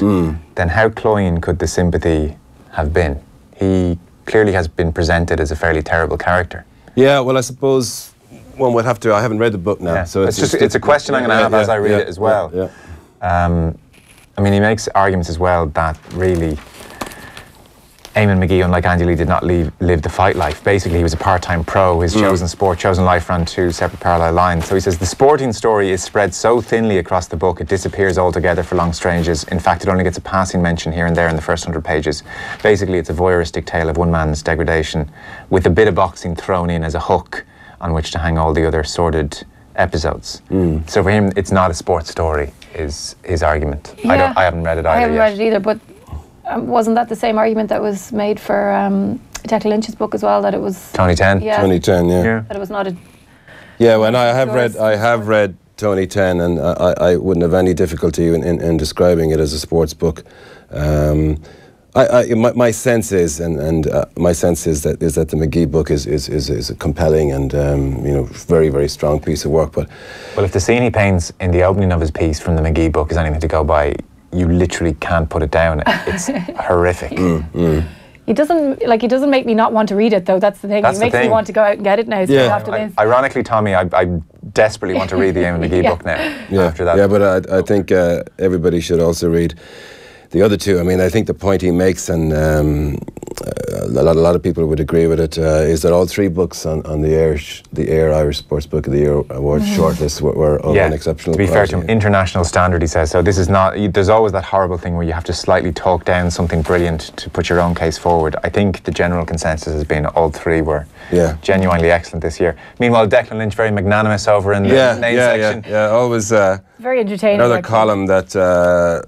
then how cloying could the sympathy have been? He clearly has been presented as a fairly terrible character. Yeah, well, I suppose one would have to. I haven't read the book now, Yeah. so It's just- it's a question I'm gonna have as I read it as well. Yeah, Um, I mean, he makes arguments as well that really Eamonn Magee, unlike Andy Lee, did not leave, live the fight life. Basically, he was a part-time pro. His hmm. chosen sport, chosen life, ran two separate parallel lines. So he says the sporting story is spread so thinly across the book it disappears altogether for long stranges. In fact, it only gets a passing mention here and there in the first hundred pages. Basically, it's a voyeuristic tale of one man's degradation, with a bit of boxing thrown in as a hook on which to hang all the other sordid episodes. Hmm. So for him, it's not a sports story. Is his argument? I don't. I haven't read it either I haven't yet. read it either, but um, wasn't that the same argument that was made for um, Declan Lynch's book as well? That it was Tony Ten. Yeah. 2010, yeah. Yeah. that it was not a Yeah, well, I have read, I have read Tony Ten, and I, I I wouldn't have any difficulty in, in, in describing it as a sports book. Um, I, I, my, my sense is, and, and uh, my sense is that is that the Magee book is is, is, is a compelling and um, you know very very strong piece of work. But Well, if the scene he paints in the opening of his piece from the Magee book is anything to go by, you literally can't put it down. It's horrific. Mm. He doesn't like. He doesn't make me not want to read it, though. That's the thing. That's he the makes me want to go out and get it now. straight Yeah. after I- this. ironically, Tommy, I, I desperately want to read the Eamonn Magee Yeah. book now. yeah, After that, yeah. But I, I think uh, everybody should also read the other two. I mean, I think the point he makes, and um, uh, a lot a lot of people would agree with it, uh, is that all three books on, on the air the Air Irish Sports Book of the Year Awards shortlist were, were of yeah. an exceptional. to be fair to him, international standard, he says. So this is not. There's always that horrible thing where you have to slightly talk down something brilliant to put your own case forward. I think the general consensus has been all three were Yeah. genuinely excellent this year. Meanwhile, Declan Lynch very magnanimous over in the yeah, main yeah, section. yeah, yeah. Always uh, Very entertaining. another actually. column that uh,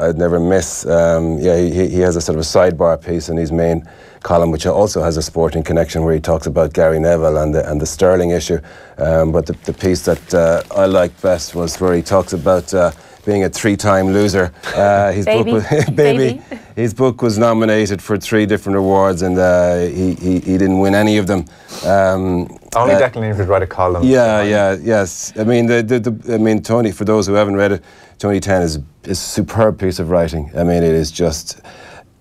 I'd never miss. Um, yeah, he, he has a sort of a sidebar piece in his main column, which also has a sporting connection, where he talks about Gary Neville and the and the Sterling issue. Um, but the, the piece that uh, I liked best was where he talks about. Uh, being a three-time loser, uh, his Baby. book, was, baby, Baby. his book was nominated for three different awards, and uh, he, he he didn't win any of them. Um, Only uh, Declan Lynch write a column. yeah, yeah, yes. I mean, the, the, the I mean, Tony. For those who haven't read it, Tony Ten is is a superb piece of writing. I mean, it is just.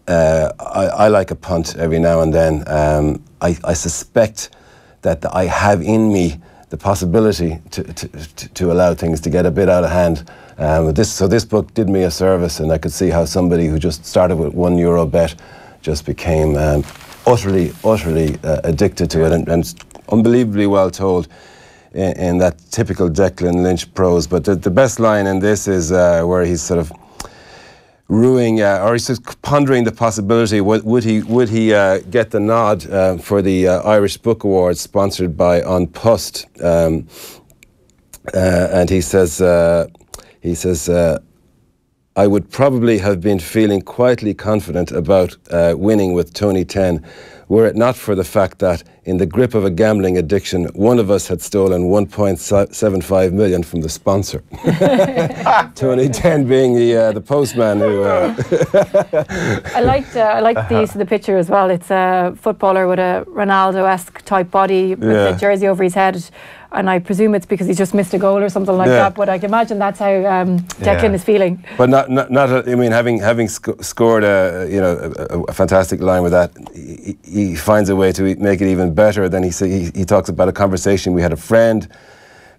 Uh, I, I like a punt every now and then. Um, I, I suspect that I have in me the possibility to, to, to, to allow things to get a bit out of hand. Um, this, so this book did me a service, and I could see how somebody who just started with one euro bet just became um, utterly, utterly uh, addicted to it, and, and unbelievably well told in, in that typical Declan Lynch prose. But the, the best line in this is uh, where he's sort of ruining, uh, or he's just pondering the possibility: would, would he would he uh, get the nod uh, for the uh, Irish Book Awards sponsored by An Post? Um, uh, and he says, he says. I would probably have been feeling quietly confident about winning with Tony 10 were it not for the fact that, in the grip of a gambling addiction, one of us had stolen 1.75 million from the sponsor. Tony 10 being the, uh, the postman who. Uh, I liked uh, I liked the use of the picture as well. It's a footballer with a Ronaldo-esque type body with Yeah. the jersey over his head, and I presume it's because he's just missed a goal or something like Yeah. that. But I can imagine that's how um, Declan Yeah. is feeling. But not, not, not a, I mean, having having sc- scored a you know a, a- fantastic line with that, he, he finds a way to make it even better. Then he say, he, he talks about a conversation we had a friend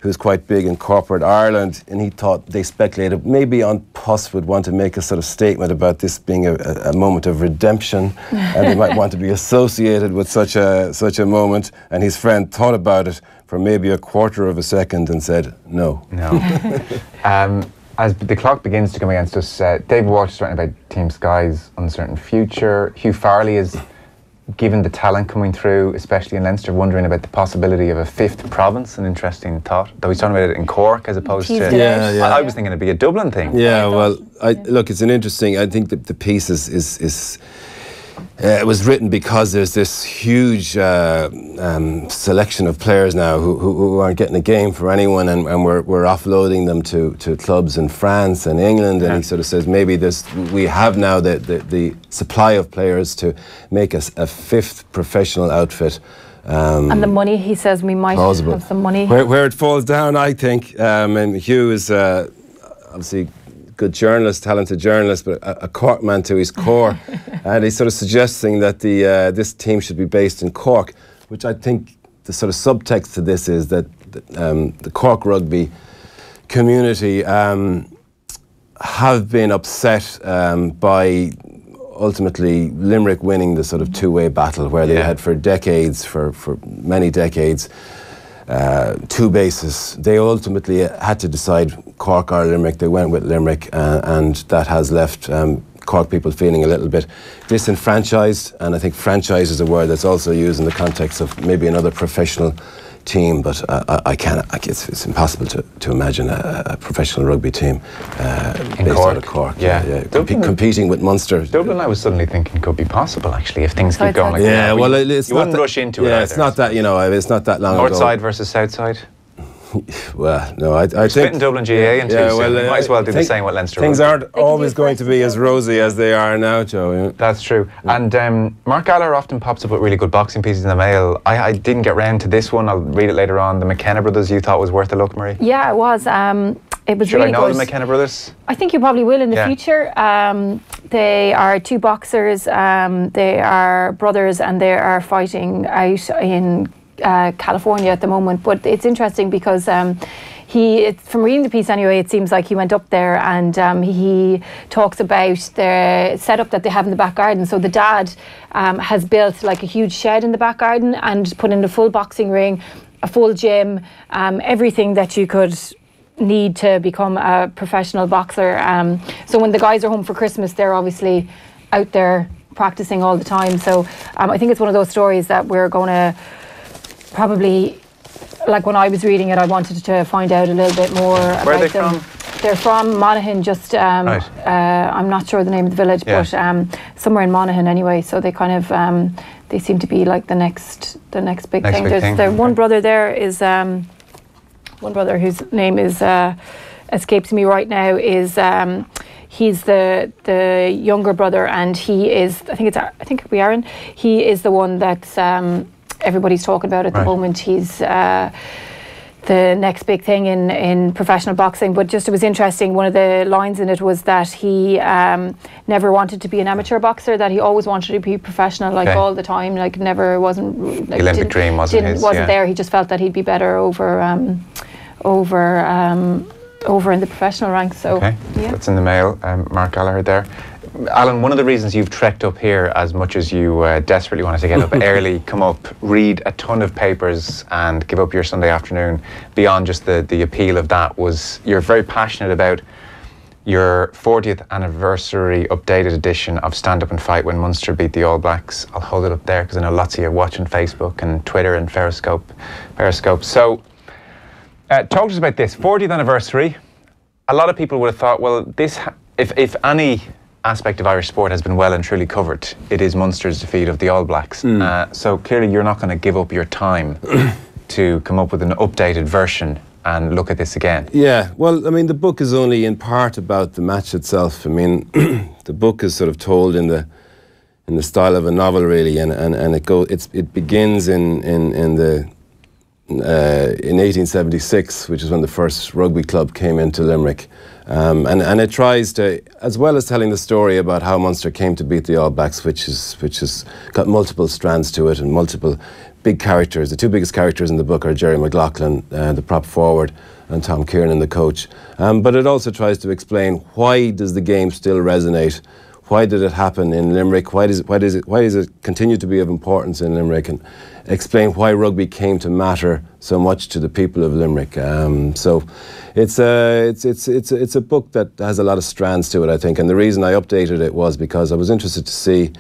who's quite big in corporate Ireland, and he thought they speculated maybe An Post would want to make a sort of statement about this being a, a, a moment of redemption, and they might want to be associated with such a such a moment. And his friend thought about it for maybe a quarter of a second and said no. No. um, as the clock begins to come against us, uh, David Walsh is writing about Team Sky's uncertain future. Hugh Farrelly is, given the talent coming through, especially in Leinster, wondering about the possibility of a fifth province. An interesting thought. Though he's talking about it in Cork as opposed Teased to. Yeah, yeah. I, I was thinking it'd be a Dublin thing. Yeah, well, I, look, it's an interesting. I think that the piece is is, is uh, it was written because there's this huge uh, um, selection of players now who, who, who aren't getting a game for anyone, and, and we're, we're offloading them to, to clubs in France and England. And he sort of says maybe this we have now the, the, the supply of players to make us a fifth professional outfit. Um, And the money, he says, we might plausible. have some money. Where, where it falls down, I think, um, and Hugh is uh, obviously good journalist, talented journalist, but a, a Cork man to his core, and he's sort of suggesting that the uh, this team should be based in Cork, which I think the sort of subtext to this is that um, the Cork rugby community um, have been upset um, by ultimately Limerick winning the sort of two-way battle where they Yeah. had for decades, for, for many decades, uh, two bases. They ultimately had to decide Cork or Limerick. They went with Limerick, uh, and that has left um, Cork people feeling a little bit disenfranchised. And I think franchise is a word that's also used in the context of maybe another professional team, but uh, I, I can't. I, it's, it's impossible to, to imagine a, a professional rugby team uh, based Cork. out of Cork. Yeah. yeah, Compe- Dublin- competing with Munster. Dublin, I was suddenly thinking could be possible actually if things keep going like side. that. Yeah, well, it's you not wouldn't that- rush into it. Yeah, it's not that you know. It's not that long North ago. side versus south side. Well, no, I, I think Splitting Dublin GAA into two soon. uh, Might as well do the same with Leinster. Things aren't always going to be as rosy as they are now, Joe. you know. That's true. And um, Mark Gallagher often pops up with really good boxing pieces in the mail. I, I didn't get round to this one. I'll read it later on. The McKenna brothers you thought was worth a look, Marie? Yeah, it was. Um, it was Should really I know good. the McKenna brothers? I think you probably will in the Yeah. future. Um, they are two boxers. Um, they are brothers, and they are fighting out in uh, California at the moment. But it's interesting because. Um, he, from reading the piece anyway, it seems like he went up there and um, he talks about the setup that they have in the back garden. So the dad um, has built like a huge shed in the back garden and put in a full boxing ring, a full gym, um, everything that you could need to become a professional boxer. Um, so when the guys are home for Christmas, they're obviously out there practicing all the time. So um, I think it's one of those stories that we're going to probably, like when I was reading it, I wanted to find out a little bit more Where about are they them. from? They're from Monaghan, just um, Right. uh, I'm not sure the name of the village, Yeah. but um, somewhere in Monaghan anyway. So they kind of um, they seem to be like the next the next big Next thing. big There's thing, the one brother there is um, one brother whose name is uh, escapes me right now is um, he's the the younger brother and he is I think it's I think it'll be Aaron he is the one that's um, everybody's talking about at Right. the moment he's uh, the next big thing in, in professional boxing. But just it was interesting. One of the lines in it was that he um, never wanted to be an amateur boxer. That he always wanted to be professional, like Okay. all the time. Like never wasn't like Olympic dream wasn't his, wasn't yeah. there. He just felt that he'd be better over um, over um, over in the professional ranks. So Okay, yeah. that's in the mail. Um, Mark Gallagher there. Alan, one of the reasons you've trekked up here as much as you uh, desperately wanted to get up early, come up, read a ton of papers, and give up your Sunday afternoon beyond just the, the appeal of that was you're very passionate about your 40th anniversary updated edition of Stand Up and Fight when Munster beat the All Blacks. I'll hold it up there because I know lots of you are watching Facebook and Twitter and Periscope. Periscope. So, uh, talk to us about this 40th anniversary. A lot of people would have thought, well, this ha- if if any aspect of Irish sport has been well and truly covered, it is Munster's defeat of the All Blacks. Uh, so clearly, you're not going to give up your time to come up with an updated version and look at this again. Yeah, well, I mean, the book is only in part about the match itself. I mean, the book is sort of told in the in the style of a novel, really, and, and, and it go it's it begins in in in the uh, in 1876, which is when the first rugby club came into Limerick. Um, and, and it tries to, as well as telling the story about how Munster came to beat the All Blacks, which is which has got multiple strands to it and multiple big characters. The two biggest characters in the book are Gerry McLoughlin, uh, the prop forward, and Tom Kiernan, the coach. Um, but it also tries to explain why does the game still resonate why did it happen in Limerick? Why does it, why does it, why does it continue to be of importance in Limerick? And explain why rugby came to matter so much to the people of Limerick. Um, so it's a, it's, it's, it's, it's a book that has a lot of strands to it, I think. And the reason I updated it was because I was interested to see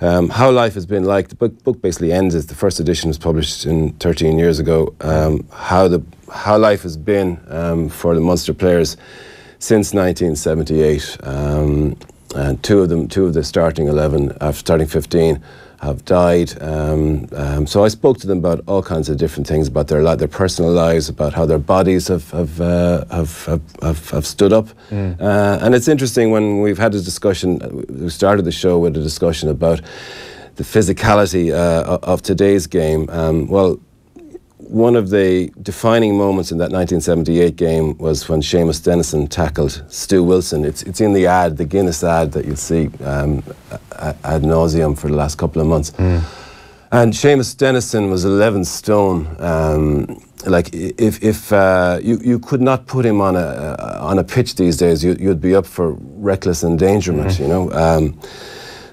um, how life has been like. The book, book basically ends as the first edition was published in 13 years ago. Um, how the how life has been um, for the Munster players since 1978. And two of them, two of the starting 11, after starting 15, have died. Um, um, so I spoke to them about all kinds of different things about their li- their personal lives, about how their bodies have have uh, have, have, have, have stood up. Uh, and it's interesting when we've had a discussion. uh, We started the show with a discussion about the physicality uh, of today's game. Um, well, one of the defining moments in that 1978 game was when Seamus Dennison tackled Stu Wilson. It's, it's in the ad, the Guinness ad that you'll see um, ad nauseum for the last couple of months. And Seamus Dennison was 11 stone. Um, like if, if uh, you, you could not put him on a, uh, on a pitch these days, you, you'd be up for reckless endangerment, you know. Um,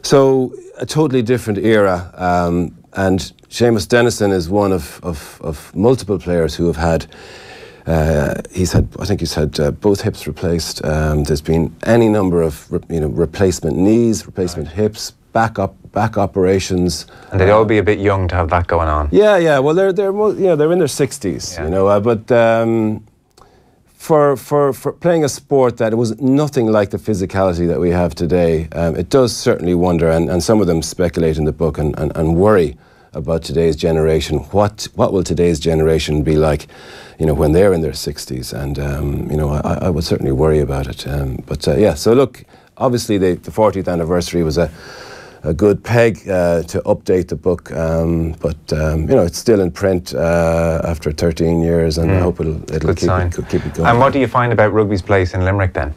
So a totally different era, um, and Seamus Dennison is one of, of, of multiple players who have had. Uh, he's had, I think he's had uh, both hips replaced. Um, there's been any number of, re- you know, replacement knees, replacement hips, back up, back operations. And they'd all be a bit young to have that going on. Yeah, yeah. Well, they're they're you know they're in their sixties, Yeah. you know. Uh, but um, for for for playing a sport that was nothing like the physicality that we have today, um, it does certainly wonder. And, and some of them speculate in the book and, and, and worry about today's generation. What what will today's generation be like, you know, when they're in their sixties? And um, you know, I, I would certainly worry about it. Um, but uh, yeah, so look, obviously the the 40th anniversary was a a good peg uh, to update the book, um, but um, you know it's still in print uh, after 13 years, and I hope it'll, it'll keep, it, keep it going. And what do you find about rugby's place in Limerick then?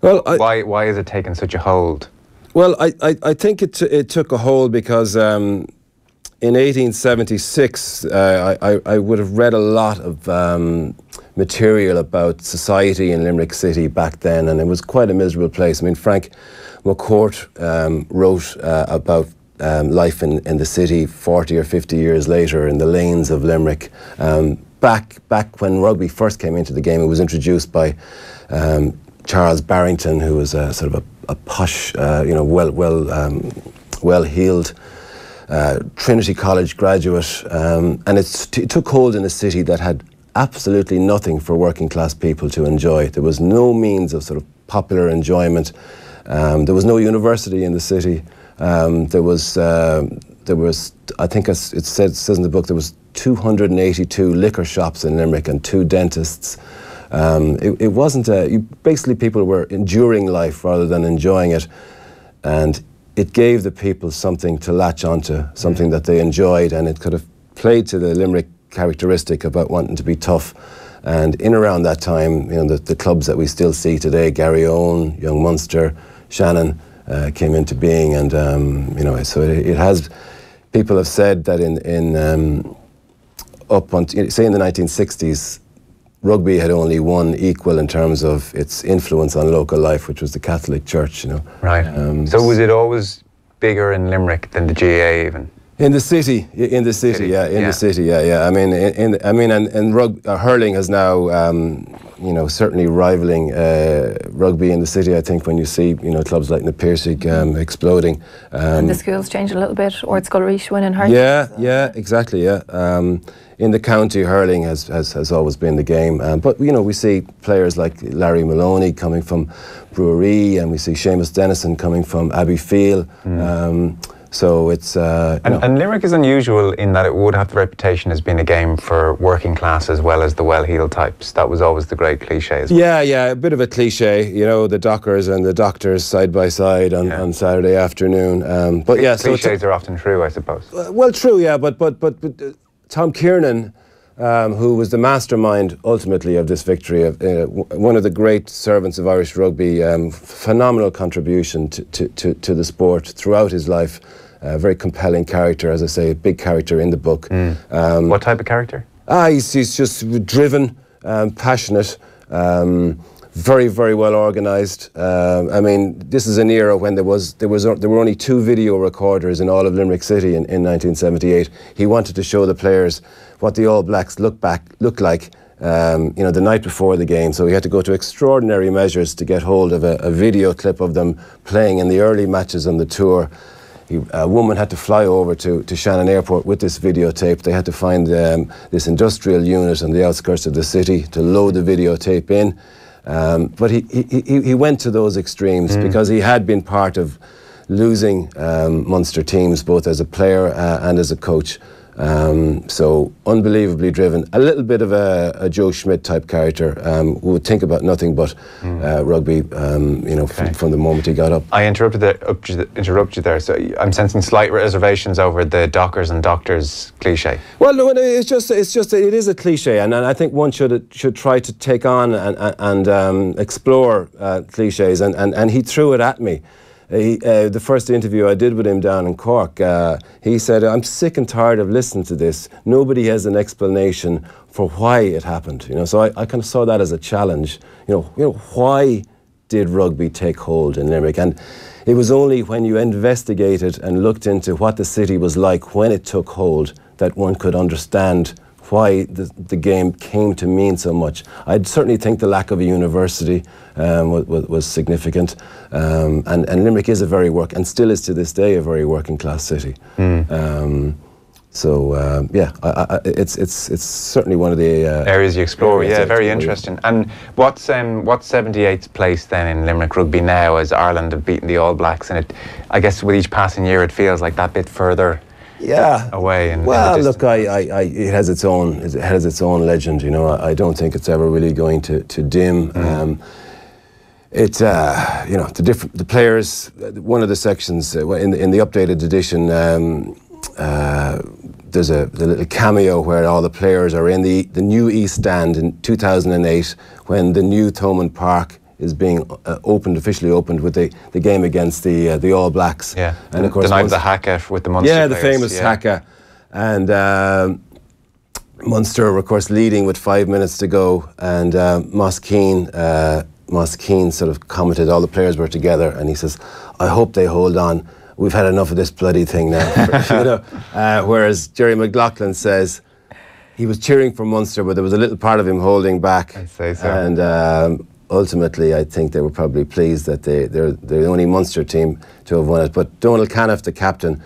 well, I, Why, why is it taking such a hold? Well, I, I, I think it, t- it took a hold because um, in 1876, uh, I, I, would have read a lot of um, material about society in Limerick City back then, and it was quite a miserable place. I mean, Frank McCourt um, wrote uh, about um, life in, in the city 40 or 50 years later in the lanes of Limerick. Um, back, back when rugby first came into the game, it was introduced by um, Charles Barrington, who was a sort of a, a posh, uh, you know, well, well, um, well-heeled uh, Trinity College graduate, um, and t- it took hold in a city that had absolutely nothing for working class people to enjoy. There was no means of sort of popular enjoyment. Um, there was no university in the city. Um, there was um there was I think it says, says in the book there was 282 liquor shops in Limerick and two dentists. Um, it, it wasn't a, you, basically people were enduring life rather than enjoying it, and it gave the people something to latch onto, something that they enjoyed, and it could have played to the Limerick characteristic about wanting to be tough. And in around that time, you know, the, the clubs that we still see today, Garryowen, Young Munster, Shannon, uh, came into being, and um, you know, so it, it has. People have said that in in um, up until say in the 1960s, rugby had only one equal in terms of its influence on local life, which was the Catholic Church. You know, Right. Um, so was it always bigger in Limerick than the GAA even? In the city, in the city, City, yeah, in yeah. the city, yeah, yeah. I mean, in, in I mean, and, and rug, uh, hurling has now, um, you know, certainly rivaling uh, rugby in the city. I think when you see, you know, clubs like the Piarsaigh um, exploding. Um, and the schools change a little bit. Or it's Sculleresh winning her. Yeah, yeah, exactly. Yeah, um, in the county, hurling has, has, has always been the game. Um, but you know, we see players like Larry Maloney coming from Brewery, and we see Seamus Dennison coming from Abbeyfeale. Um, so it's uh, And, and Limerick is unusual in that it would have the reputation as being a game for working class as well as the well-heeled types. That was always the great cliche. As well. Yeah, yeah, a bit of a cliche, you know, the dockers and the doctors side by side on, Yeah. on Saturday afternoon. Um, but yeah, so cliches are often true, I suppose. Uh, well, true, yeah, but but but, but uh, Tom Kiernan, um, who was the mastermind ultimately of this victory, of, uh, w- one of the great servants of Irish rugby, um, phenomenal contribution to, to, to, to the sport throughout his life. A very compelling character, as I say, a big character in the book. Um, what type of character? Ah, he's, he's just driven, um, passionate, um, very, very well organised. Um, I mean, this is an era when there was there was there were only two video recorders in all of Limerick City in, in 1978. He wanted to show the players what the All Blacks look back look like. Um, you know, the night before the game, so he had to go to extraordinary measures to get hold of a, a video clip of them playing in the early matches on the tour. He, a woman had to fly over to, to Shannon Airport with this videotape. They had to find um, this industrial unit on the outskirts of the city to load the videotape in. Um, but he, he, he, he went to those extremes because he had been part of losing um, Munster teams, both as a player uh, and as a coach. Um, so unbelievably driven, a little bit of a, a Joe Schmidt type character um, who would think about nothing but uh, rugby. Um, you know, Okay. from, from the moment he got up. I interrupted, the, you- interrupt you there. So I'm sensing slight reservations over the dockers and doctors cliche. Well, no, it's just it's just it is a cliche, and, and I think one should should try to take on and and, and um, explore uh, cliches, and, and and he threw it at me. Uh, He, uh, the first interview I did with him down in Cork, uh, he said, "I'm sick and tired of listening to this. Nobody has an explanation for why it happened." You know, so I, I kind of saw that as a challenge. You know, you know why did rugby take hold in Limerick? And it was only when you investigated and looked into what the city was like when it took hold that one could understand why the, the game came to mean so much. I certainly think the lack of a university um, was, was, significant, um, and, and Limerick is a very work and still is to this day a very working class city. Mm. Um, so um, yeah, I, I, it's it's it's certainly one of the uh, areas you explore. Areas yeah, very interesting. And what's um, what's 78th place then in Limerick rugby now as Ireland have beaten the All Blacks, and it, I guess with each passing year it feels like that bit further. Yeah. Away and well, look, I, I, it has its own it has its own legend. You know, I, don't think it's ever really going to to dim. Mm. Um, it's uh, you know the different the players. One of the sections uh, in the, in the updated edition. Um, uh, there's a, a, little cameo where all the players are in the, the new East Stand in 2008 when the new Thomond Park is being uh, opened, officially opened with the, the game against the uh, the All Blacks. Yeah, and of course the night of the haka with the Munster. Yeah, the players. famous yeah. haka, and um, Munster, of course, leading with five minutes to go, and uh, Moss Keane. Uh, Moss Keane sort of commented, all the players were together, and he says, "I hope they hold on." we've had enough of this bloody thing now. you know? Uh, whereas Gerry McLoughlin says he was cheering for Munster, but there was a little part of him holding back. i say so. And um, ultimately, I think they were probably pleased that they, they're, they're the only Munster team to have won it. But Donal Canniffe, the captain,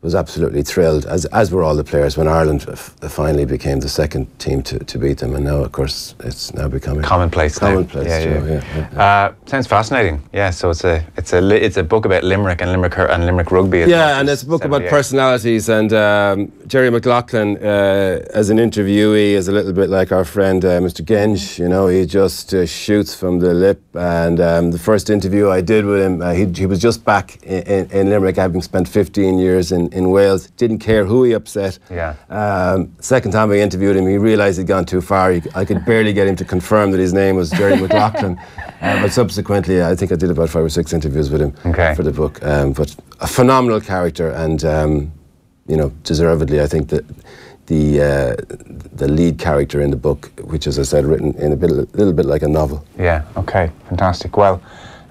was absolutely thrilled, as, as were all the players, when Ireland f- finally became the second team to, to beat them. And now, of course, it's now becoming commonplace. Commonplace. Yeah, yeah. yeah, yeah uh, sounds fascinating. Yeah. So it's a it's a it's a book about Limerick and Limerick and Limerick rugby. Yeah, and it's a book about personalities. And um, Gerry McLoughlin, uh, as an interviewee, is a little bit like our friend uh, Mr. Genge. You know, he just uh, shoots from the lip. And um, the first interview I did with him, uh, he, he was just back in, in, in Limerick, having spent 15 years in in Wales, didn't care who he upset. Yeah. Um, second time I interviewed him, he realised he'd gone too far. He, I could barely get him to confirm that his name was Gerry McLoughlin. Uh, but subsequently, I think I did about five or six interviews with him okay. for the book. Um, but a phenomenal character, and um, you know, deservedly, I think that the uh, the lead character in the book, which, as I said, written in a bit, a little bit like a novel. Yeah. Okay. Fantastic. Well.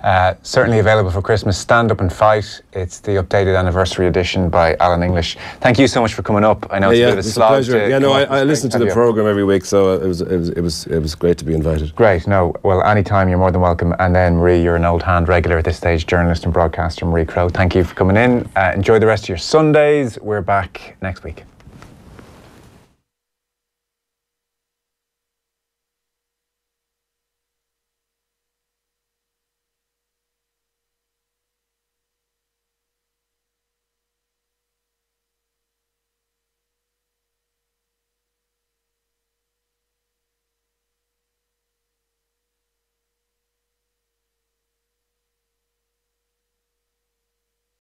Uh, certainly available for Christmas. Stand Up and Fight. It's the updated anniversary edition by Alan English. Thank you so much for coming up. I know it's yeah, a bit of a slog. Yeah, no, I, I listen to the program every week, so it was, it was it was it was great to be invited. Great. No, well, anytime you're more than welcome. And then Marie, you're an old hand regular at this stage, journalist and broadcaster Marie Crowe. Thank you for coming in. Uh, enjoy the rest of your Sundays. We're back next week.